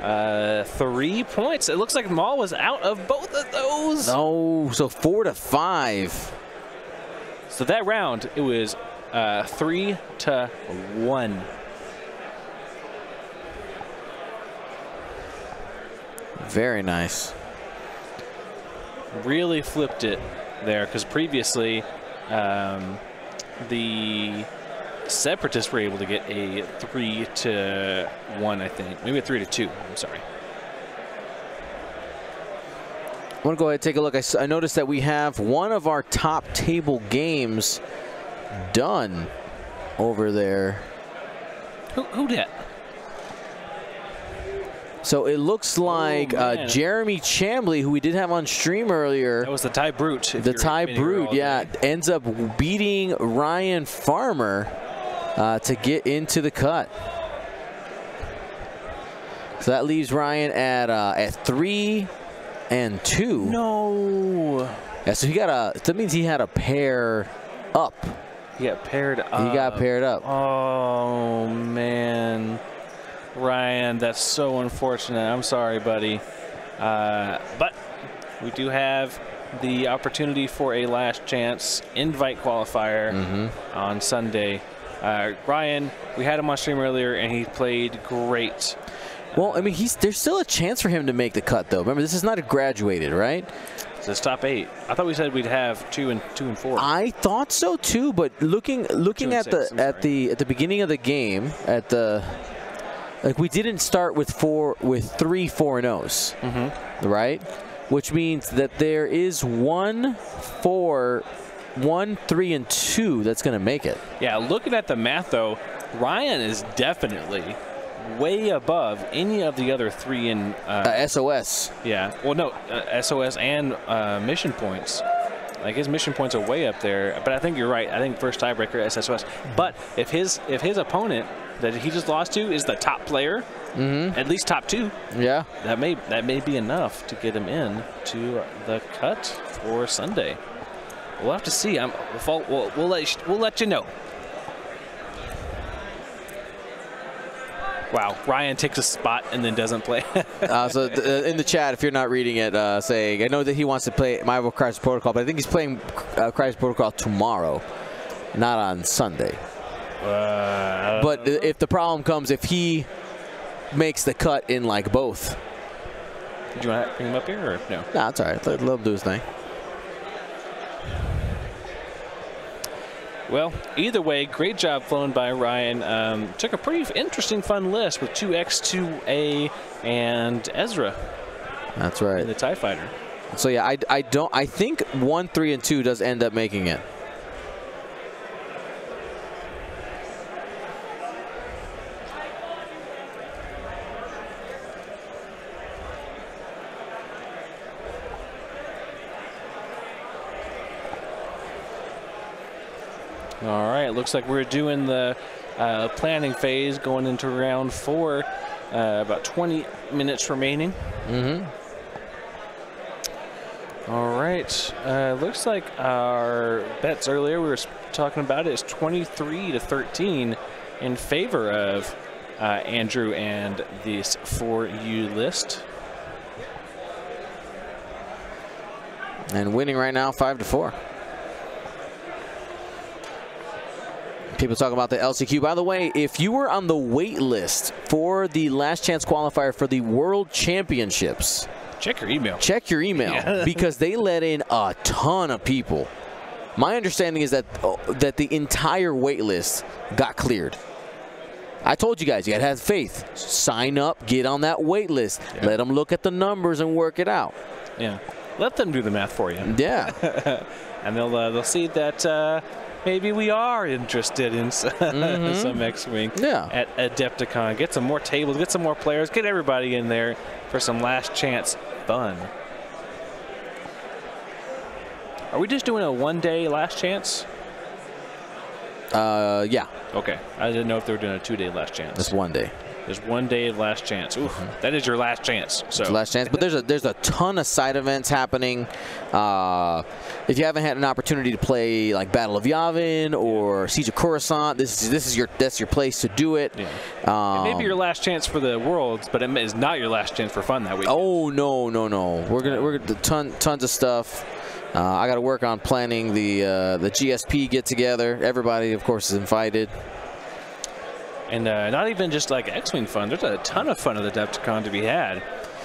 uh, three points. It looks like Maul was out of both of those. No, so four to five. So that round, it was uh, three to one. Very nice. Really flipped it there because previously um, the Separatists were able to get a three to one, I think. Maybe a three to two. I'm sorry. I want to go ahead and take a look. I noticed that we have one of our top table games done over there. Who, who dat? So it looks like uh, Oh, man. Jeremy Chambly, who we did have on stream earlier, That was the TIE Brute. the Thai spinning her Brood, all yeah, day. ends up beating Ryan Farmer uh, to get into the cut. So that leaves Ryan at uh, at three and two. No. Yeah, so he got a. That means he had a pair up. He got paired up. He got paired up. Oh man, Ryan, that's so unfortunate. I'm sorry, buddy. Uh, but we do have the opportunity for a last chance invite qualifier Mm-hmm. on Sunday. Uh, Ryan, we had him on stream earlier, and he played great. Well, I mean, he's there's still a chance for him to make the cut, though. Remember, this is not a graduated, right? It's top eight. I thought we said we'd have two and two and four. I thought so too, but looking looking at six, the at the at the beginning of the game, at the like we didn't start with four with three four and O's, Mm-hmm. right? Which means that there is one four, one three and two that's going to make it. Yeah, looking at the math though, Ryan is definitely way above any of the other three in. Uh, Uh, SOS. yeah, well, no, uh, SOS and uh, mission points. Like his mission points are way up there, but I think you're right. I think first tiebreaker SSOS. But if his if his opponent that he just lost to is the top player, at least top two, Yeah. that may that may be enough to get him in to the cut for Sunday. We'll have to see. I'm, we'll, we'll, we'll let you, we'll let you know. Wow, Ryan takes a spot and then doesn't play. Uh, so th- uh, in the chat, if you're not reading it, uh, saying I know that he wants to play Marvel Crisis Protocol, but I think he's playing uh, Crisis Protocol tomorrow, not on Sunday. Uh, But i- if the problem comes, if he makes the cut in like both, did you want to bring him up here or no? nah, it's all right. Let, let him do his thing. Well, either way, great job flown by Ryan. Um, took a pretty interesting, fun list with 2X, 2A, and Ezra That's right. the TIE Fighter. So yeah, I, I don't. I think one, three, and two does end up making it. All right, looks like we're doing the uh, planning phase going into round four. Uh, about 20 minutes remaining. Mm-hmm. All right. Uh, looks like our bets earlier we were talking about it is 23 to 13 in favor of uh, Andrew and this for you list. And winning right now, five to four. People talking about the LCQ. By the way, if you were on the wait list for the last chance qualifier for the World Championships, Check your email. check your email Yeah. because they let in a ton of people. My understanding is that oh, that the entire wait list got cleared. I told you guys, you gotta have faith. Sign up, get on that wait list. Yeah. Let them look at the numbers and work it out. Yeah. Let them do the math for you. Yeah. and they'll uh, they'll see that uh, maybe we are interested in s- some X-wing Yeah. at Adepticon. Get some more tables, get some more players, get everybody in there for some last chance fun. Are we just doing a one-day last chance? Uh, yeah. Okay, I didn't know if they were doing a two-day last chance. That's one day. There's one day of last chance. Oof, that is your last chance. So Last chance. But there's a there's a ton of side events happening. Uh, if you haven't had an opportunity to play like Battle of Yavin or Siege of Coruscant, this is this is your that's your place to do it. Yeah. Um, it may be your last chance for the worlds, but it is not your last chance for fun that week. Oh no no no! We're gonna we're gonna ton tons of stuff. Uh, I got to work on planning the uh, the GSP get together. Everybody, of course, is invited. And uh, not even just like X-Wing fun. There's a ton of fun at the Adepticon to be had.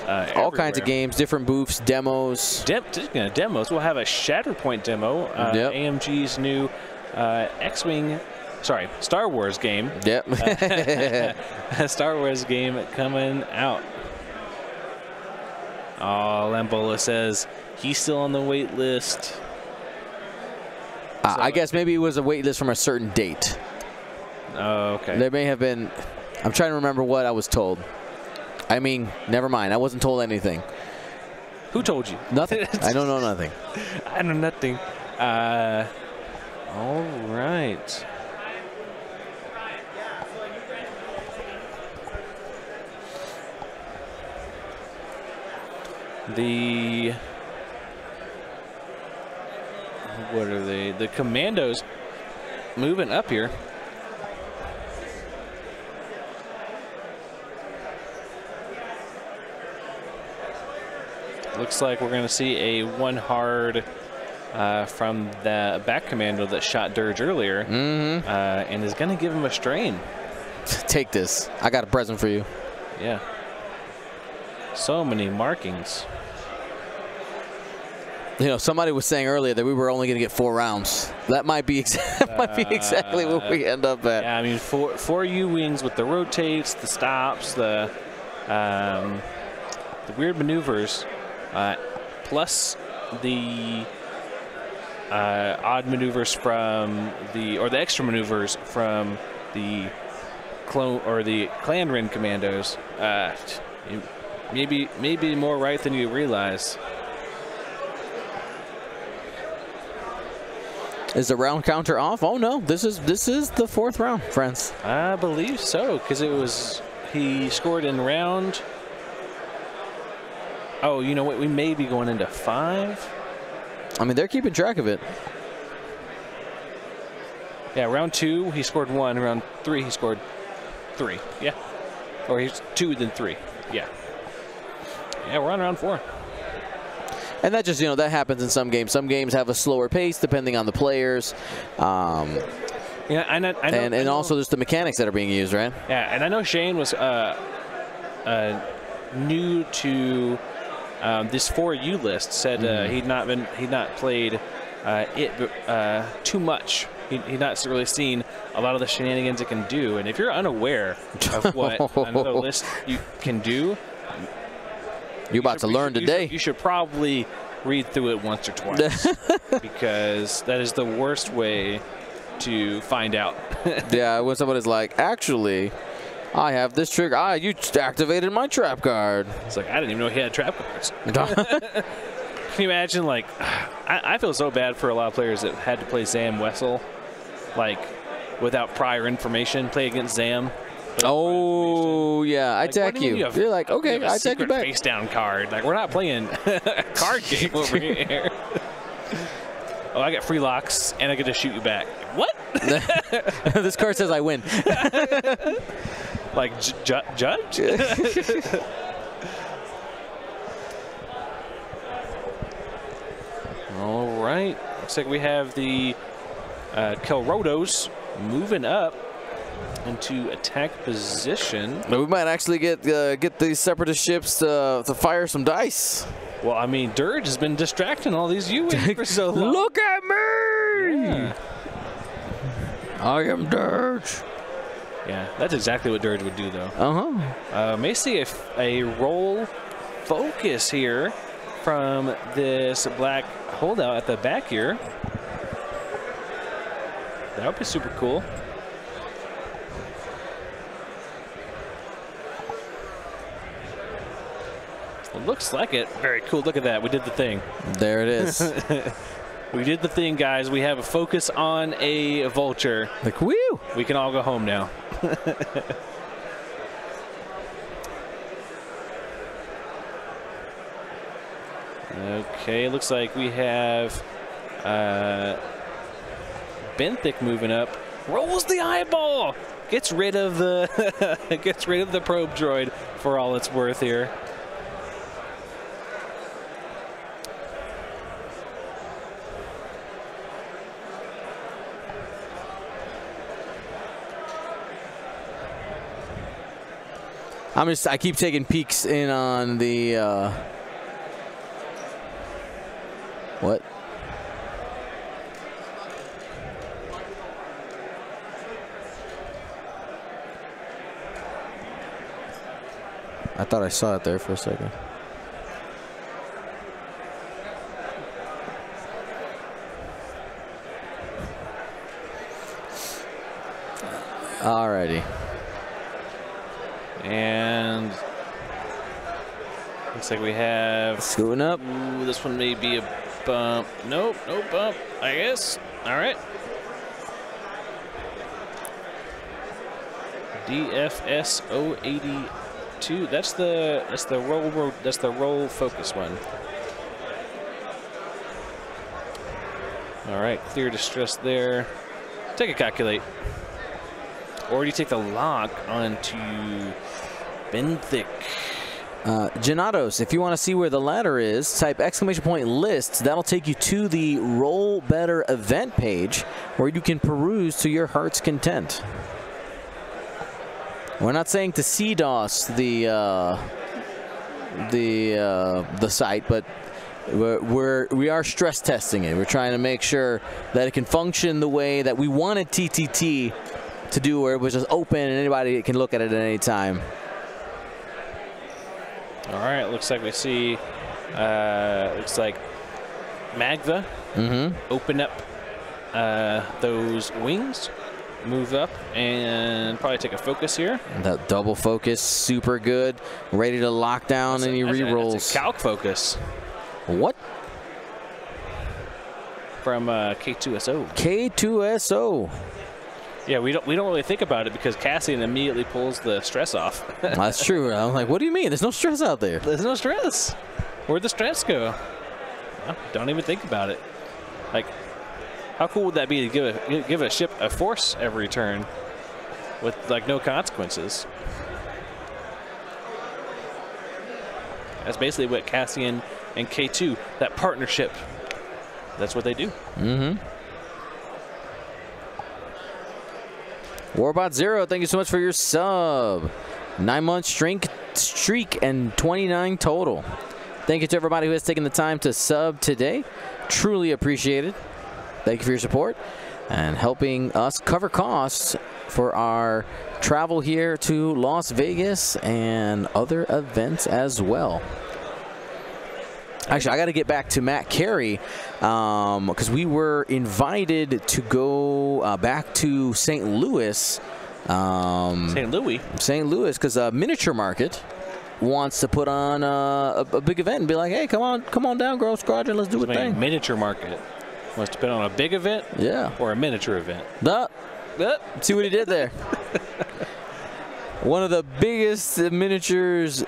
Uh, All kinds of games, different booths, demos. Dem- speaking of demos, we'll have a Shatterpoint demo. Uh, Yep. AMG's new uh, X-Wing, sorry, Star Wars game. Yep. a Star Wars game coming out. Oh, Lambola says he's still on the wait list. Uh, I guess maybe it was a wait list from a certain date. Oh, okay. There may have been. I'm trying to remember what I was told. I mean, never mind. I wasn't told anything. Who told you? Nothing. I don't know nothing. I know nothing. Uh, all right. The what are they? The commandos moving up here. Looks like we're going to see a one hard uh, from the back commando that shot Dirge earlier Mm-hmm. uh, and is going to give him a strain. Take this. I got a present for you. Yeah. So many markings. You know, somebody was saying earlier that we were only going to get four rounds. That might be that might be exactly what we end up at. Yeah, I mean, four, four U wings with the rotates, the stops, the um, the weird maneuvers, uh, plus the uh, odd maneuvers from the or the extra maneuvers from the clone or the clan Ren commandos. Uh, maybe maybe more right than you realize. Is the round counter off? Oh no, this is this is the fourth round, friends. I believe so, because it was he scored in round. Oh, you know what? We may be going into five. I mean, they're keeping track of it. Yeah, round two he scored one. Round three he scored three. Yeah, or he's two then three. Yeah. Yeah, we're on round four. And that just, you know, that happens in some games. Some games have a slower pace depending on the players. Um, Yeah, I know. I know and, and know- also just the mechanics that are being used, right? Yeah, and I know Shane was uh, uh, new to um, this for you list. Said uh, he'd not been he'd not played uh, it uh, too much. He, he'd not really seen a lot of the shenanigans it can do. And if you're unaware of what another list you can do, You're about to you learn should- you today. should- You should probably read through it once or twice because that is the worst way to find out. yeah, when somebody's like, actually, I have this trigger. Ah, you activated my trap card. It's like I didn't even know he had trap cards. Can you imagine? Like, I, I feel so bad for a lot of players that had to play Zam Wesell, like, without prior information, play against Zam. Oh yeah, I Like, attack you you have, You're like, okay, a I attack you back. Face down card. Like we're not playing a card game over here. oh, I got free locks and I get to shoot you back. What? this card says I win. Like ju- ju- judge? All right. Looks like we have the uh, Kelrodos moving up into attack position. we might actually get uh, get these separatist ships to, to fire some dice. Well, I mean, Dirge has been distracting all these U-wings for so long. Look at me! Yeah. I am Dirge. Yeah, that's exactly what Dirge would do, though. Uh huh. Uh, may see a, a roll focus here from this black holdout at the back here. That would be super cool. It looks like it. Very cool. Look at that. We did the thing. There it is. We did the thing, guys. We have a focus on a vulture. like woo! We can all go home now. Okay, looks like we have uh, Benthic moving up. Rolls the eyeball. Gets rid of the gets rid of the probe droid for all it's worth here. I'm just I keep taking peeks in on the uh, what? I thought I saw it there for a second. Alrighty. And looks like we have Scooting up. Ooh, this one may be a bump. Nope, no bump. I guess. All right. DFS 082. That's the that's the roll, roll that's the roll focus one. All right, clear distress there. Take a calculate. Or do you take the lock onto Benthic? Uh, Genados, if you want to see where the ladder is, type exclamation point lists. That'll take you to the Roll Better event page where you can peruse to your heart's content. We're not saying to DDoS the uh, the uh, the site, but we're, we're we are stress testing it. We're trying to make sure that it can function the way that we wanted TTT to do, where it was just open and anybody can look at it at any time. All right, looks like we see, uh, looks like Magva Mm-hmm. open up uh, those wings, move up, and probably take a focus here. That double focus, super good. Ready to lock down any That's a- that's a re-rolls. calc focus What? from uh, K2SO. K2SO. Yeah, we don't we don't really think about it because Cassian immediately pulls the stress off. That's true. I'm like, what do you mean? There's no stress out there. There's no stress. Where'd the stress go? No, don't even think about it. Like, how cool would that be to give a give a ship a force every turn with like no consequences? That's basically what Cassian and K2, that partnership, that's what they do. Mm-hmm. Warbot Zero, thank you so much for your sub. Nine month streak, streak and 29 total. Thank you to everybody who has taken the time to sub today. Truly appreciated. Thank you for your support and helping us cover costs for our travel here to Las Vegas and other events as well. Actually, I got to get back to Matt Carey because we were invited to go uh, back to St. Louis. Um, St. Louis. St. Louis because uh, Miniature Market wants to put on uh, a, a big event and be like, hey, come on, come on down, Gold Squadron, let's do a thing. miniature market. Wants to put on a big event Yeah. or a miniature event. Duh. Uh, See what he did there. one of the biggest miniatures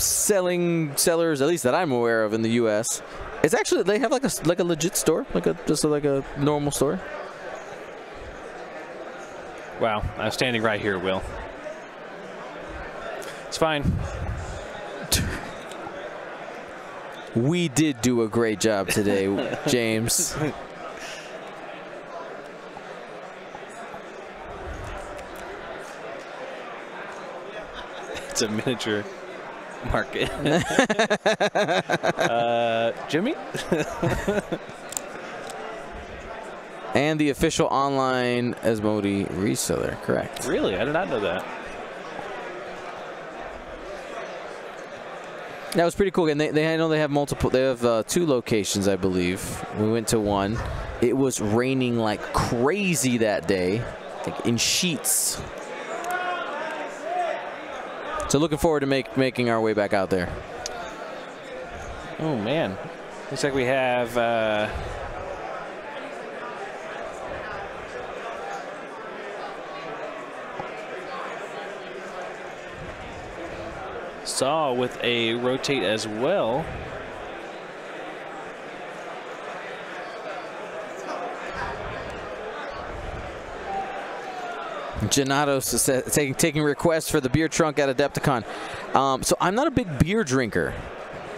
selling sellers, at least that I'm aware of in the U.S. It's actually they have like a like a legit store, like a just like a normal store. Wow, I'm standing right here, Will. It's fine. We did do a great job today, James. It's a miniature market. uh, Jimmy? and the official online Asmodee reseller, correct. Really? I did not know that. That was pretty cool. And they, they I know they have multiple. They have uh, two locations, I believe. We went to one. It was raining like crazy that day, think in sheets. So looking forward to make making our way back out there. Oh man, looks like we have. Uh, Saw with a rotate as well. Janatos taking taking requests for the beer trunk at Adepticon. Um, so I'm not a big beer drinker.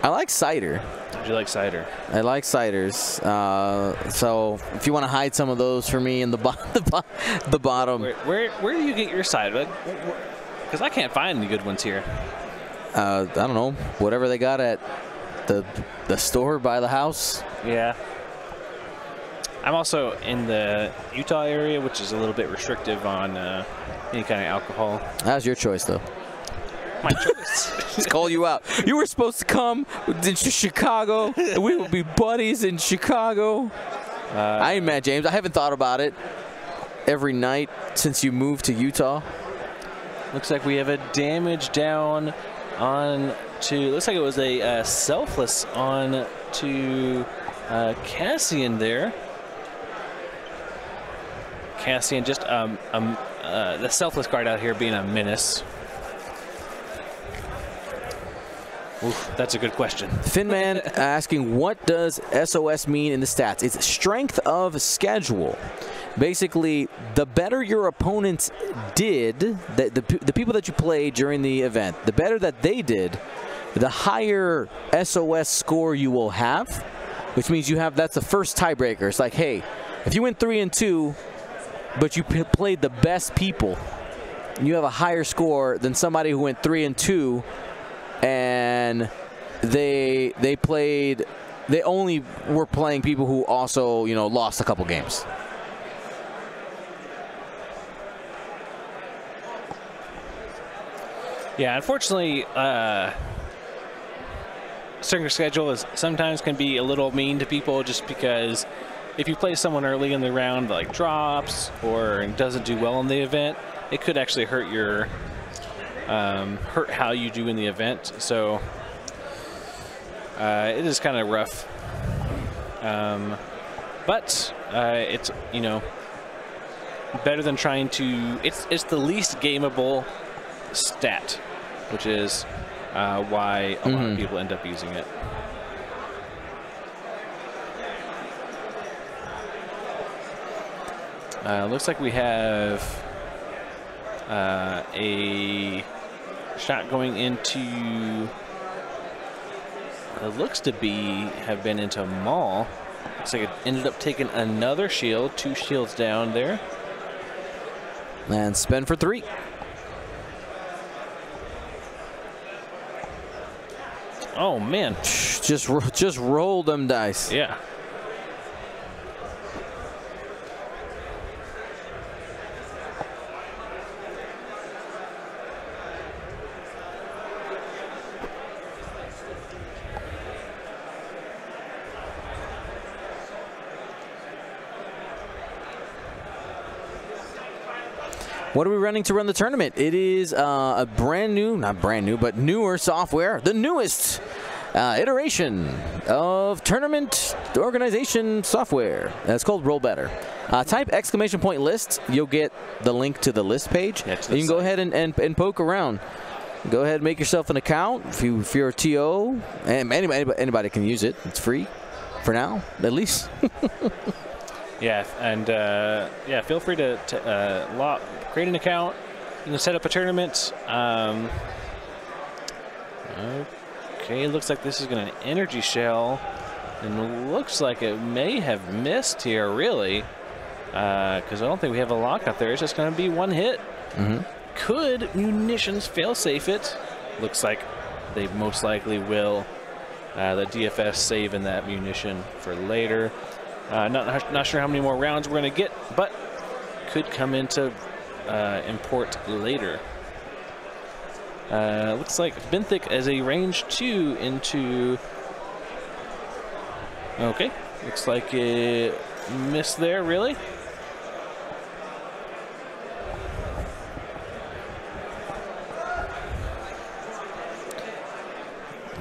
I like cider. Do you like cider? I like ciders. Uh, so if you want to hide some of those for me in the, bo the, the bottom. Where, where, where do you get your cider? Because I can't find any good ones here. Uh, I don't know. Whatever they got at the the store by the house. Yeah. I'm also in the Utah area, which is a little bit restrictive on uh, any kind of alcohol. That's your choice, though. My choice. Just call you out. You were supposed to come into Chicago, and we would be buddies in Chicago. Uh, I ain't mad, James. I haven't thought about it every night since you moved to Utah. Looks like we have a damage down on to, looks like it was a uh, selfless on to uh, Cassian there. Cassian just um, um uh, the selfless guard out here being a menace. Oof, that's a good question. Finman asking, what does SOS mean in the stats? It's strength of schedule. Basically, the better your opponents did, the, the, the people that you played during the event, the better that they did, the higher SOS score you will have, which means you have that's the first tiebreaker. It's like, hey, if you win three and two, but you played the best people, you have a higher score than somebody who went three and two, and they they played they only were playing people who also you know lost a couple games. Yeah, unfortunately, uh, certain schedule is sometimes can be a little mean to people just because if you play someone early in the round like drops or doesn't do well in the event, it could actually hurt your um, hurt how you do in the event. So uh, it is kind of rough. Um, but uh, it's you know better than trying to. It's it's the least gameable stat, which is uh, why a mm -hmm. lot of mm-hmm. people end up using it. Uh, looks like we have uh, a shot going into. It looks to be have been into Maul. Looks like it ended up taking another shield. Two shields down there. And spin for three. Oh man! Just just roll them dice. Yeah. What are we running to run the tournament? It is uh, a brand new, not brand new, but newer software, the newest uh, iteration of tournament organization software. That's called Roll Better. Uh, type exclamation point list. You'll get the link to the list page. Yeah, the you can go ahead and, and, and poke around. Go ahead and make yourself an account if, you, if you're a TO. And anybody, anybody can use it. It's free for now, at least. Yeah, and uh, yeah, feel free to, to uh, log, create an account. You can set up a tournament. Um, okay, looks like this is going to an energy shell, and looks like it may have missed here, really, because I don't think we have a lock lockout there. It's just going to be one hit. Could munitions fail safe it? Looks like they most likely will. Uh, the DFS saving that munition for later. Uh, not not sure how many more rounds we're going to get, but could come into uh, import later. Uh, looks like Benthic as a range two into. Okay, looks like it missed there. Really?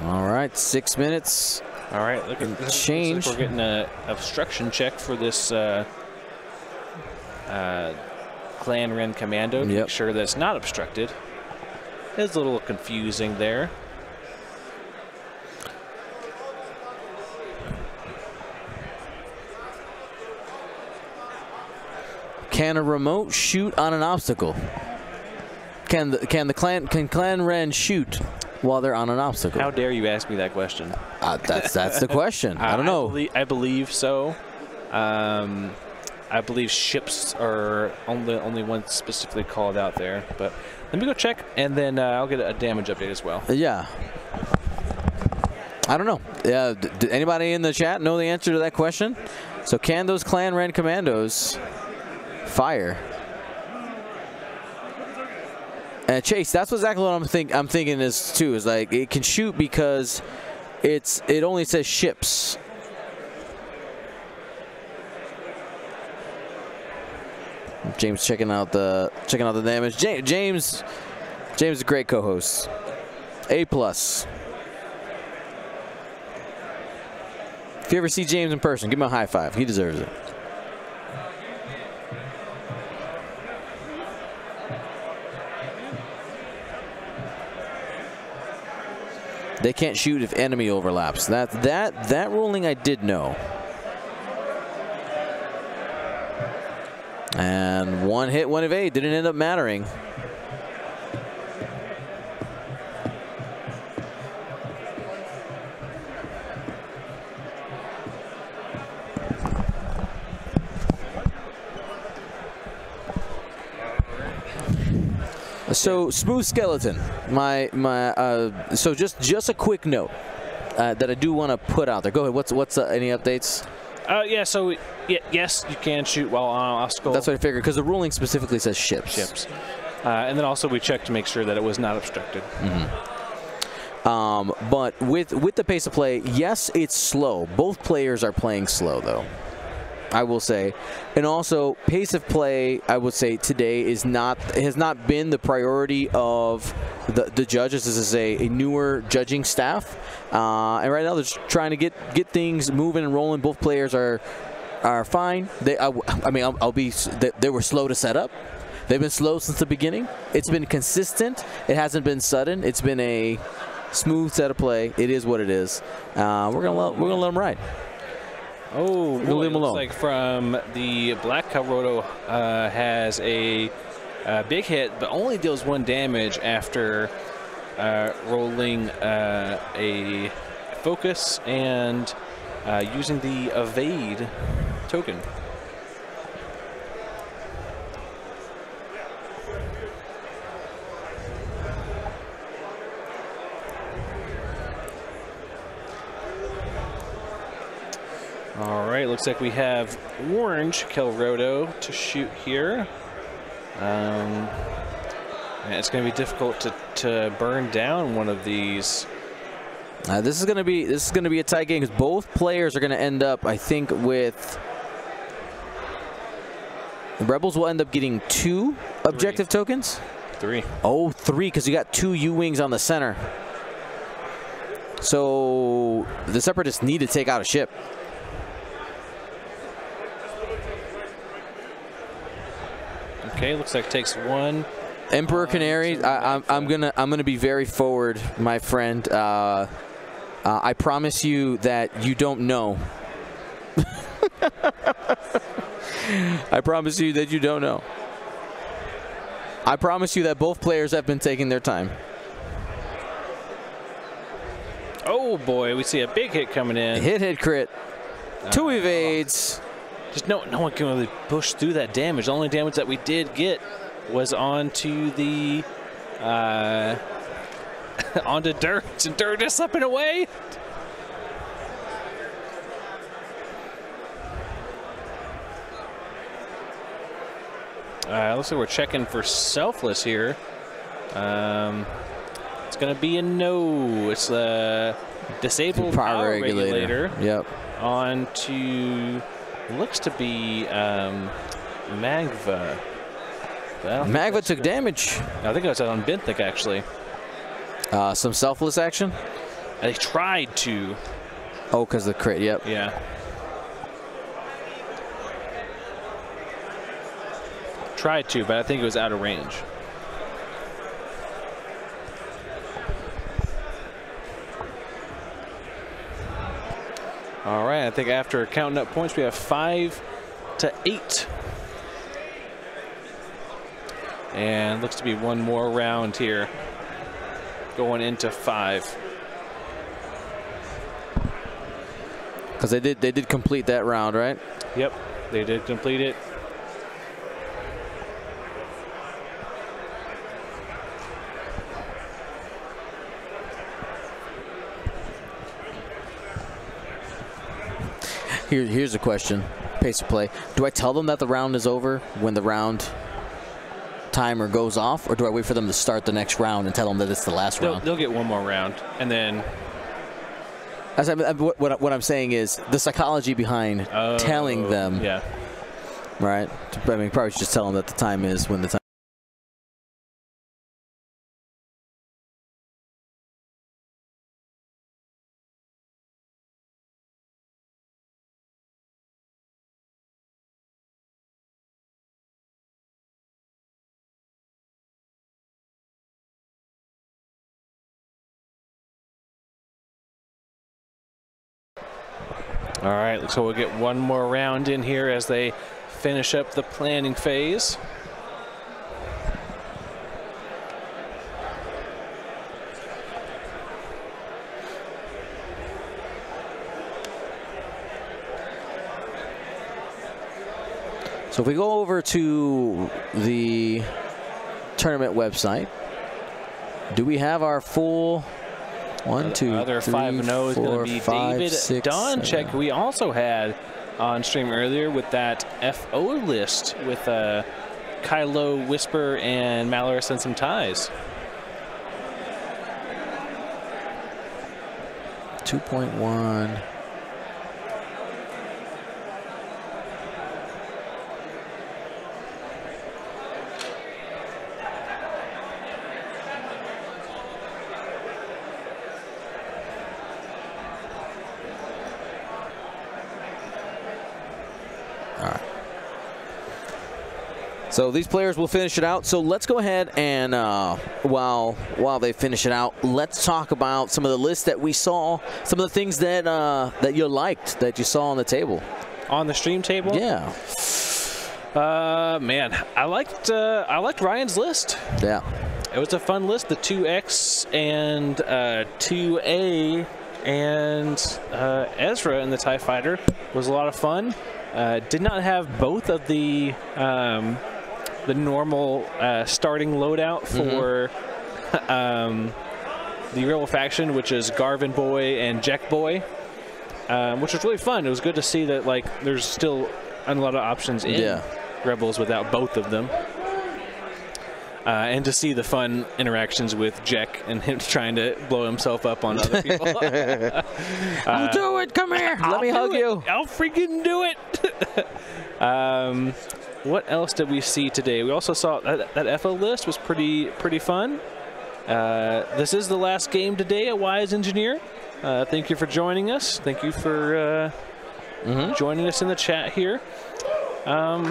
All right, six minutes. All right, look at like change. we're getting a obstruction check for this uh, uh, Clan Ren Commando to Yep. make sure that it's not obstructed. It's a little confusing there. Can a remote shoot on an obstacle? Can the can the clan can Clan Ren shoot while they're on an obstacle? How dare you ask me that question? Uh, that's that's the question. I don't know. believe, I believe so. Um, I believe ships are only only one specifically called out there. But let me go check, and then uh, I'll get a damage update as well. Yeah. I don't know. D- anybody in the chat know the answer to that question? So can those Clan Ren commandos fire? And Chase, that's exactly what I'm think I'm thinking is too. Is like it can shoot because it's it only says ships. James checking out the checking out the damage. James James James is a great co-host. A plus. If you ever see James in person, give him a high five. He deserves it. They can't shoot if enemy overlaps. That that that ruling I did know. And one hit, one evade didn't end up mattering. So smooth skeleton. My my. Uh, so just just a quick note uh, that I do want to put out there. Go ahead. What's what's uh, any updates? Uh, yeah. So yeah, yes, you can shoot while on obstacle. That's what I figured because the ruling specifically says ships. ships. Uh, and then also we checked to make sure that it was not obstructed. Um, but with with the pace of play, yes, it's slow. Both players are playing slow though. I will say, and also pace of play. I would say today is not has not been the priority of the, the judges. This is a, a newer judging staff, uh, and right now they're trying to get get things moving and rolling. Both players are are fine. They, I, I mean, I'll, I'll be. They, they were slow to set up. They've been slow since the beginning. It's been consistent. It hasn't been sudden. It's been a smooth set of play. It is what it is. Uh, we're gonna let, we're gonna let them ride. Oh, boy, him looks like from the Black Kelrodo uh, has a, uh big hit, but only deals one damage after uh, rolling uh, a focus and uh, using the evade token. All right, looks like we have orange Kelrodo to shoot here. Um, it's going to be difficult to, to burn down one of these. Uh, this is gonna be this is gonna be a tight game because both players are gonna end up, I think, with the Rebels will end up getting two objective tokens. Three. Oh, three because you got two U wings on the center. So the Separatists need to take out a ship. Okay, looks like it takes one. Emperor Canary, I, I'm, I'm gonna I'm gonna be very forward, my friend. Uh, uh, I promise you that you don't know. I promise you that you don't know. I promise you that both players have been taking their time. Oh boy, we see a big hit coming in. Hit, hit, crit. Two evades. Just no, no one can really push through that damage. The only damage that we did get was onto the uh, onto Dirge, and Dirge is up and away. All right, looks like we're checking for selfless here. Um, it's gonna be a no. It's a disabled Power, power, regulator. regulator Yep. on to looks to be um, Magva. But I don't think Magva took good. damage. I think it was on Benthic actually. Uh, some selfless action. They tried to, Oh, because the crit. Yep. yeah. Tried to, but I think it was out of range. All right, I think after counting up points, we have five to eight. And looks to be one more round here going into five. Because they did they did complete that round, right? Yep, they did complete it. Here, here's a question. Pace of play. Do I tell them that the round is over when the round timer goes off, or do I wait for them to start the next round and tell them that it's the last They'll, round? they'll get one more round, and then As I, what, what, I'm saying is the psychology behind telling Oh, them, Yeah, right? I mean, probably just tell them that the time is when the time. Right, so we'll get one more round in here as they finish up the planning phase. So if we go over to the tournament website, do we have our full one, two, Other three, five and zero is going to be five, David six, Donchek. seven? We also had on stream earlier with that FO list with uh, Kylo, Whisper, and Malarus and some ties. Two point one. So these players will finish it out. So let's go ahead and uh, while while they finish it out, let's talk about some of the lists that we saw, some of the things that uh, that you liked that you saw on the table. On the stream table, Yeah, uh, man, I liked uh, I liked Ryan's list. yeah. It was a fun list. The 2X and uh, 2A and uh, Ezra in the TIE Fighter was a lot of fun. Uh, did not have both of the um, the normal uh, starting loadout for um, the Rebel faction, which is Garvin Boy and Jack Boy, um, which was really fun. It was good to see that like there's still a lot of options in Yeah. Rebels without both of them. Uh, and to see the fun interactions with Jack and him trying to blow himself up on other people. I'll do it. Come here. Let me I'll hug do you. I'll freaking do it. um, what else did we see today? We also saw that, that FO list was pretty pretty fun. Uh, this is the last game today at Wise Engineer. Uh, thank you for joining us. Thank you for uh, Mm-hmm. joining us in the chat here. Um,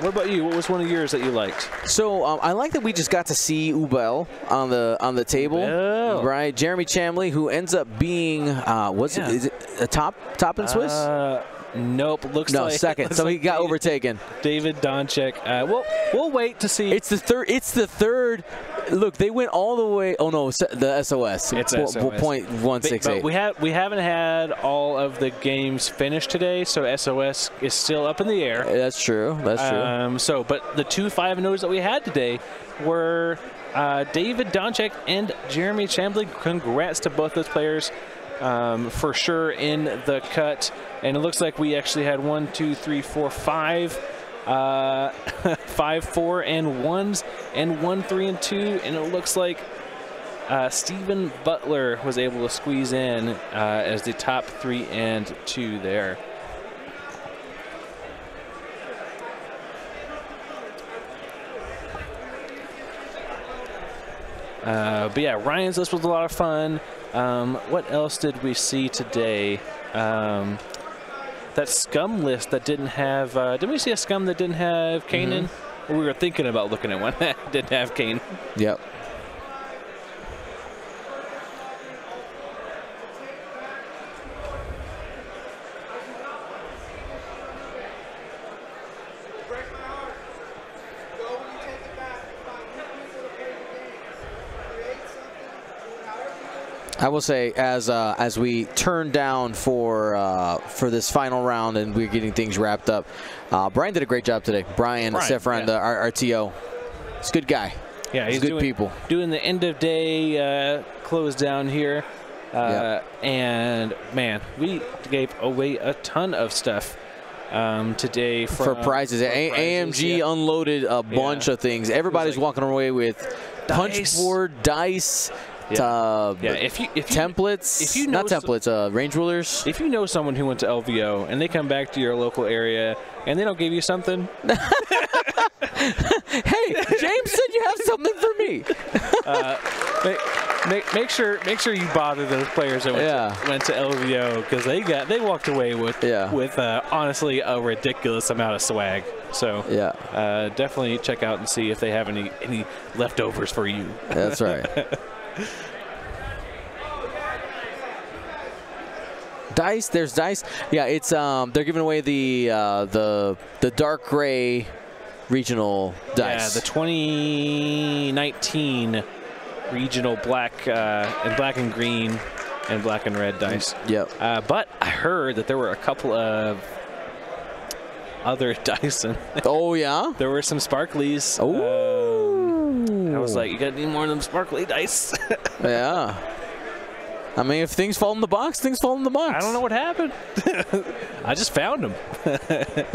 what about you? What was one of yours that you liked? So um, I like that we just got to see Ubel on the on the table, Ubel. right? Jeremy Chamley, who ends up being uh, what's Yeah. it? Is it a top top in Swiss? Uh, nope. Looks no, like second. So he got David- overtaken. David Donchik. Uh, we'll we'll wait to see. It's the third. It's the third. Look, they went all the way. Oh no, the SOS. It's Po- SOS. Point one But- six but we have we haven't had all of the games finished today, so SOS is still up in the air. That's true. That's true. Um, so, but the two five and that we had today were uh, David Donchik and Jeremy Chambly. Congrats to both those players um, for sure in the cut. And it looks like we actually had one, two, three, four, five, uh, five, four, and ones, and one, three, and two. And it looks like uh, Stephen Butler was able to squeeze in uh, as the top three and two there. Uh, but yeah, Ryan's list was a lot of fun. Um, what else did we see today? Um, that scum list that didn't have. Uh, didn't we see a scum that didn't have Kanan? We were thinking about looking at one that didn't have Kane. yep. I will say, as uh, as we turn down for uh, for this final round and we're getting things wrapped up, uh, Brian did a great job today. Brian, Brian, Sefran, yeah. the our RTO, he's a good guy. Yeah, he's good doing, people. Doing the end of day uh, close down here. Uh, And man, we gave away a ton of stuff um, today for prizes. for A- prizes, AMG yeah. unloaded a bunch Yeah. of things. Everybody's like walking away with punch dice. Yeah. uh, Yeah, if you if you, templates. if you know not templates, uh, range rulers. if you know someone who went to LVO and they come back to your local area and they don't give you something, hey, James said you have something for me. make, make, make sure make sure you bother those players that went, Yeah. to, went to LVO because they got they walked away with Yeah. with uh, honestly a ridiculous amount of swag. So Yeah, uh, definitely check out and see if they have any any leftovers for you. that's right. Dice, there's dice. Yeah, it's um, they're giving away the uh, the the dark gray regional dice. Yeah, the 2019 regional black uh, and black and green and black and red dice. Yep. Uh, but I heard that there were a couple of other dice, and Oh yeah. there were some sparklies. Oh. Um, I was like, you got any more of them sparkly dice? Yeah. I mean, if things fall in the box, things fall in the box. I don't know what happened. I just found them.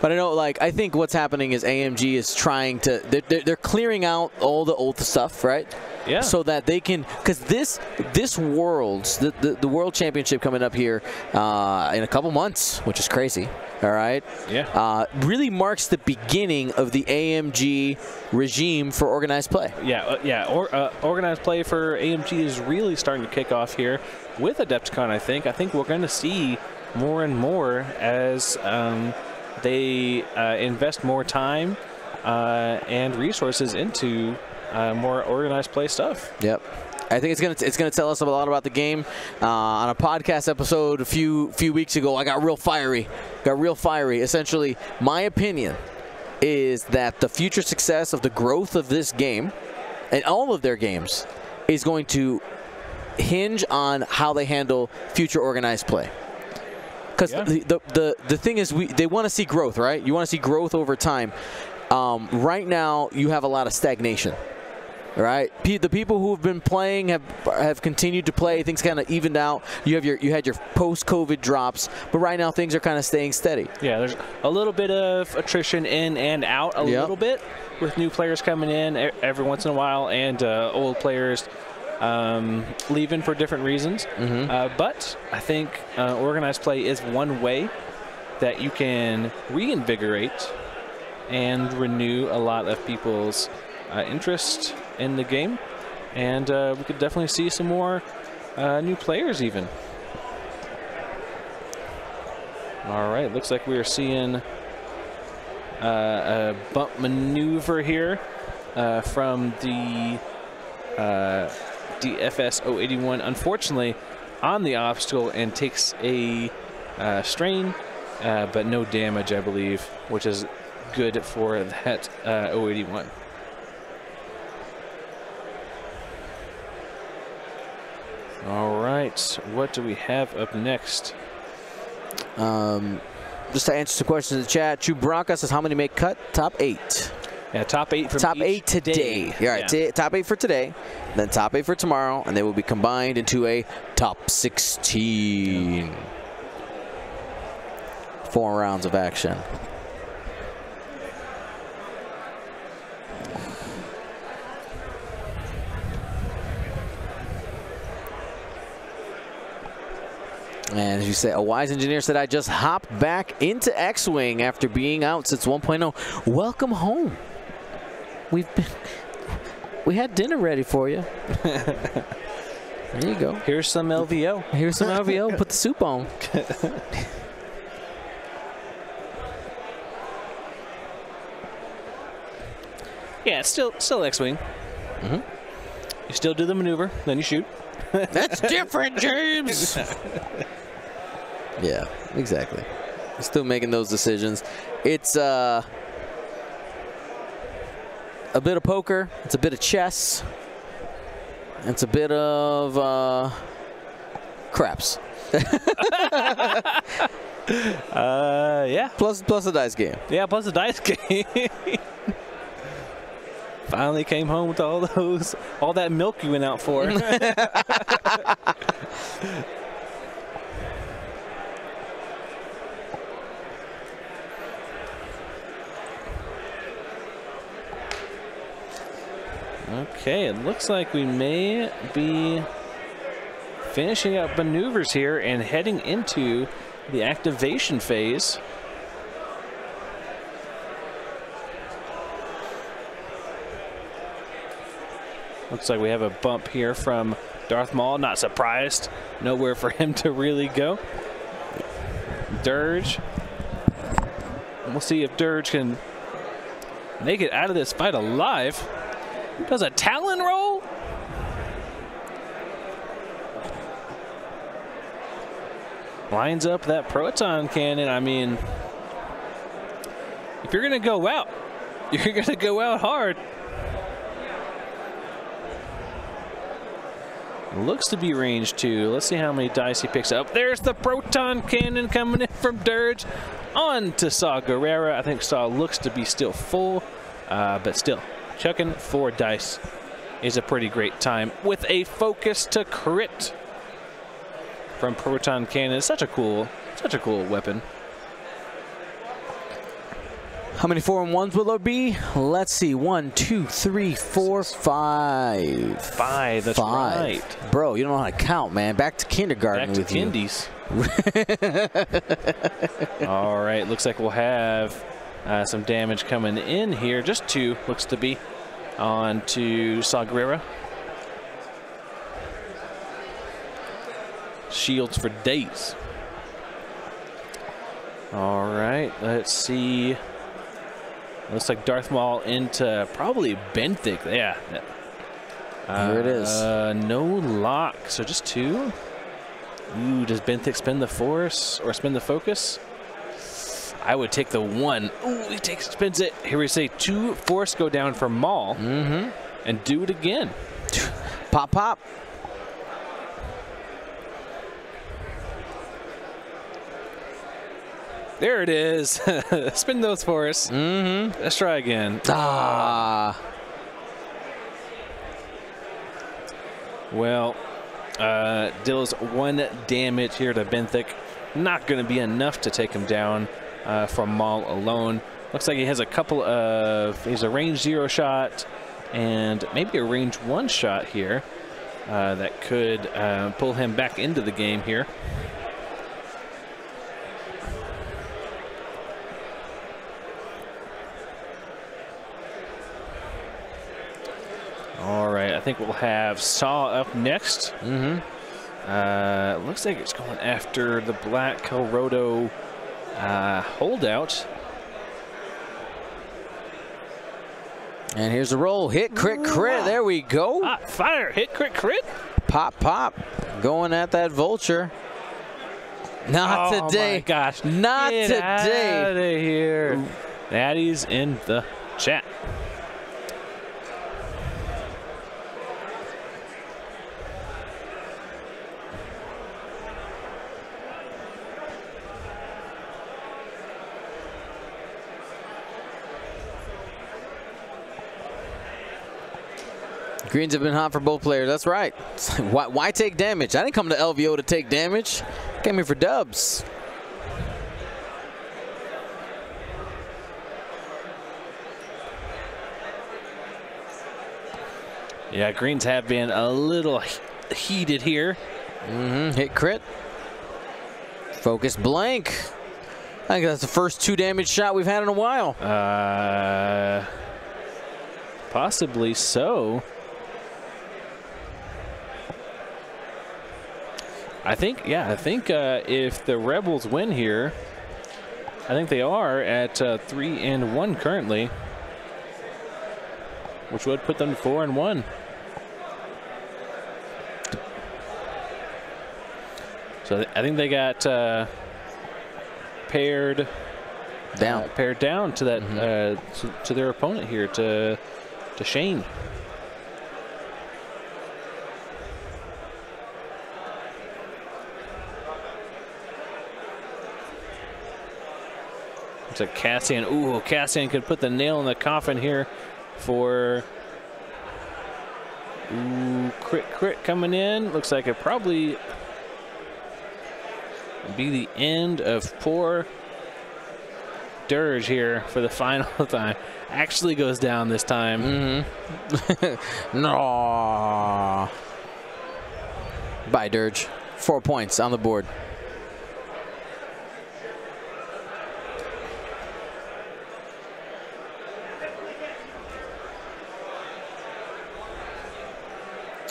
But I know, like, I think what's happening is AMG is trying to, they're, they're, clearing out all the old stuff, right? Yeah. So that they can, because this this world's the, the the world championship coming up here uh, in a couple months, which is crazy. All right. Yeah. Uh, really marks the beginning of the AMG regime for organized play. Yeah, uh, yeah. Or, uh, organized play for AMG is really starting to kick off here with Adepticon. I think. I think we're going to see more and more as um, they uh, invest more time uh, and resources into uh, more organized play stuff. Yep. I think it's gonna it's gonna tell us a lot about the game. Uh, on a podcast episode a few few weeks ago, I got real fiery. Got real fiery. Essentially, my opinion is that the future success of the growth of this game and all of their games is going to hinge on how they handle future organized play. Because Yeah. the, the, the the thing is, we they want to see growth, right? You want to see growth over time. Um, right now, you have a lot of stagnation. Right, Pe- the people who have been playing have have continued to play. Things kind of evened out. You have your you had your post-COVID drops, but right now things are kind of staying steady. Yeah, there's a little bit of attrition in and out, a Yep. little bit, with new players coming in every once in a while, and uh, old players um, leaving for different reasons. Uh, but I think uh, organized play is one way that you can reinvigorate and renew a lot of people's uh, interest in the game, and uh, we could definitely see some more uh, new players even. All right, looks like we are seeing uh, a bump maneuver here uh, from the uh, DFS 081. Unfortunately, on the obstacle and takes a uh, strain, uh, but no damage, I believe, which is good for that uh, 081. All right, what do we have up next? Um, just to answer some questions in the chat, Chewbacca says how many make cut? Top eight. Yeah, top eight from top eight today. day. Yeah, all right, Yeah. top eight for today, then top eight for tomorrow, and they will be combined into a top 16. Four rounds of action. And as you say, a wise engineer said, I just hopped back into X-Wing after being out since 1.0. Welcome home. We've been, we had dinner ready for you. there you go. Here's some LVO. Here's some LVO. Put the soup on. Yeah, still still X-wing. Mhm. You still do the maneuver, then you shoot. That's different, James. yeah, exactly. Still making those decisions. It's uh, a bit of poker. It's a bit of chess. It's a bit of uh, craps. Uh, yeah, Plus, plus a dice game. yeah. Plus the dice game. Finally came home with all those, all that milk you went out for. Okay, it looks like we may be finishing up maneuvers here and heading into the activation phase. Looks like we have a bump here from Darth Maul. Not surprised. Nowhere for him to really go. Dirge. We'll see if Dirge can make it out of this fight alive. Does a Talon roll? Lines up that proton cannon. I mean, if you're going to go out, you're going to go out hard. Looks to be range two. Let's see how many dice he picks up. There's the proton cannon coming in from Dirge on to Saw Gerrera. I think Saw looks to be still full, uh, but still, chucking four dice is a pretty great time with a focus to crit from proton cannon. It's such a cool, such a cool weapon. How many four and ones will there be? Let's see. One, two, three, four, five. Five. That's Five. right. Bro, you don't know how to count, man. Back to kindergarten Back to with you. Kindies. All right, looks like we'll have uh, some damage coming in here. Just two, looks to be, on to Saw Gerrera. Shields for days. All right, let's see. Looks like Darth Maul into probably Benthic. Yeah. Here it is. Uh, no lock, so just two. Ooh, does Benthic spend the force or spend the focus? I would take the one. Ooh, he takes spins it. Here we say two force go down for Maul Mm-hmm. and do it again. Pop, pop. There it is. spin those for us. Mm-hmm. Let's try again. Ah. Well, uh, deals one damage here to Benthic. Not going to be enough to take him down uh, from Maul alone. Looks like he has a couple of. He's a range zero shot and maybe a range one shot here uh, that could uh, pull him back into the game here. All right, I think we'll have Saw up next. Mm-hmm. Uh, looks like it's going after the Black Kelrodo uh, holdout. And here's the roll. Hit, crit, crit. There we go. Ah, fire, hit, crit, crit. Pop, pop. Going at that vulture. Not oh today. my gosh. Not Get today. Out of here. Natty's in the chat. Greens have been hot for both players. That's right. Why, why take damage? I didn't come to LVO to take damage. Came here for dubs. Yeah, greens have been a little heated here. Mm-hmm. Hit crit. Focus blank. I think that's the first two damage shot we've had in a while. Uh, possibly so. I think, yeah, I think uh, if the Rebels win here, I think they are at uh, three and one currently, which would put them four and one. So I think they got uh, paired Down. paired down to that uh, to, to their opponent here to to Shane. A Cassian. Ooh, Cassian could put the nail in the coffin here for. Ooh, crit, crit coming in. Looks like it probably be the end of poor Dirge here for the final time. Actually goes down this time. Mm-hmm. no. Bye, Dirge. Four points on the board.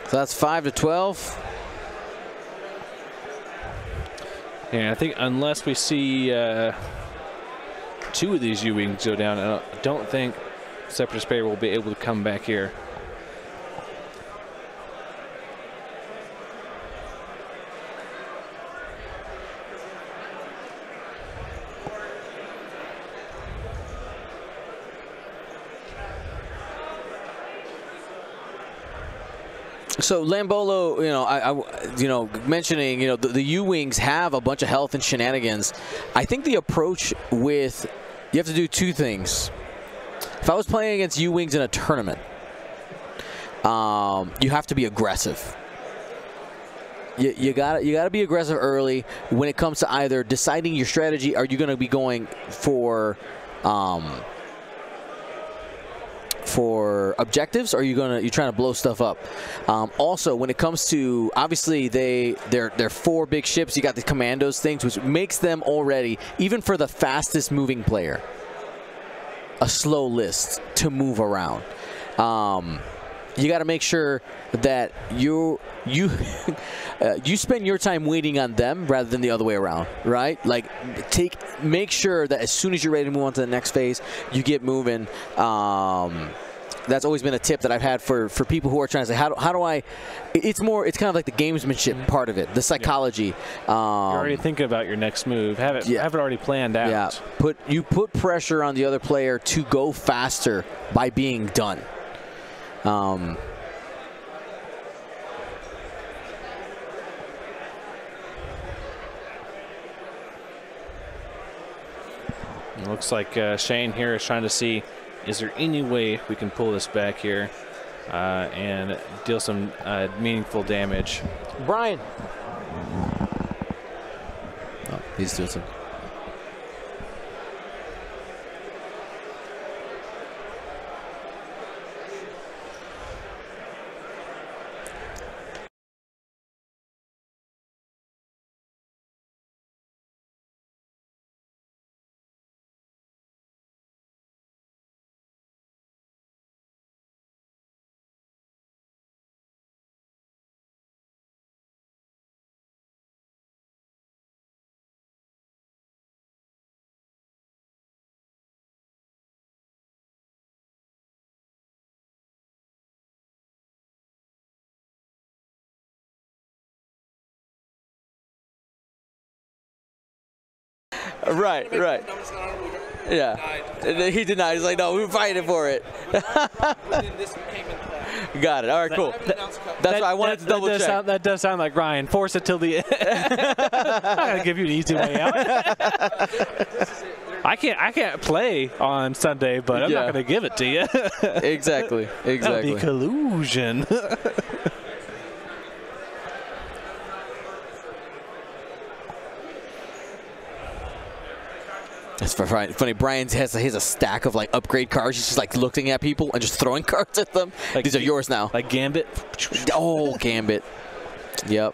So that's five to twelve. Yeah, I think unless we see uh, two of these U-wings go down, I don't, think Separatist Bear will be able to come back here. So Lambolo, you know, I, I you know, mentioning, you know, the, the U-wings have a bunch of health and shenanigans. I think the approach with you have to do two things. If I was playing against U-wings in a tournament, um, you have to be aggressive. You, you got you got to be aggressive early when it comes to either deciding your strategy. Are you going to be going for um, for objectives? Or are you gonna you're trying to blow stuff up? Um, also when it comes to obviously they they're they're four big ships. You got the commandos things which makes them already even for the fastest moving player a slow list to move around. Um, you got to make sure that you you uh, you spend your time waiting on them rather than the other way around, right? Like take make sure that as soon as you're ready to move on to the next phase, you get moving. Um, that's always been a tip that I've had for, for people who are trying to say how do, how do I it's more it's kind of like the gamesmanship part of it the psychology um, You're already thinking about your next move. Have it Yeah. have it already planned out. yeah put you put pressure on the other player to go faster by being done um, It looks like uh, Shane here is trying to see is there any way we can pull this back here uh, and deal some uh, meaningful damage. Brian oh, he's doing some Right, right. Yeah. And then He denied. He's like, no, we're fighting for it. Got it. All right, cool. That's why I wanted to double that does check. Sound, that does sound like Ryan. Force it till the end. I'm not gonna give you an easy way out. I can't. I can't play on Sunday, but I'm Yeah. not gonna give it to you. Exactly. Exactly. that would Exactly. be collusion. That's fu- funny. Brian has, he has a stack of like upgrade cards. He's just like looking at people and just throwing cards at them. Like These are yours now. like Gambit. oh, Gambit. Yep.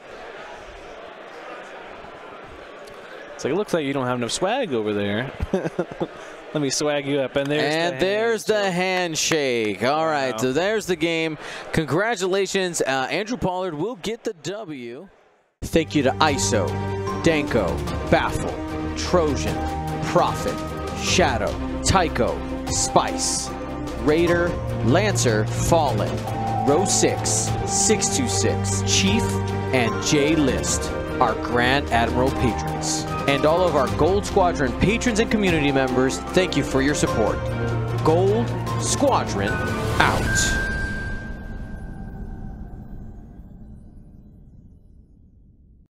It's like it looks like you don't have enough swag over there. Let me swag you up, and there's and the there's hand. the handshake. All right, Wow. so there's the game. Congratulations. Uh, Andrew Pollard will get the W. Thank you to ISO, Danko, Baffle, Trojan, Prophet, Shadow, Tycho, Spice, Raider, Lancer, Fallen, Row 6, 626, Chief, and J List, our Grand Admiral patrons. And all of our Gold Squadron patrons and community members, thank you for your support. Gold Squadron out.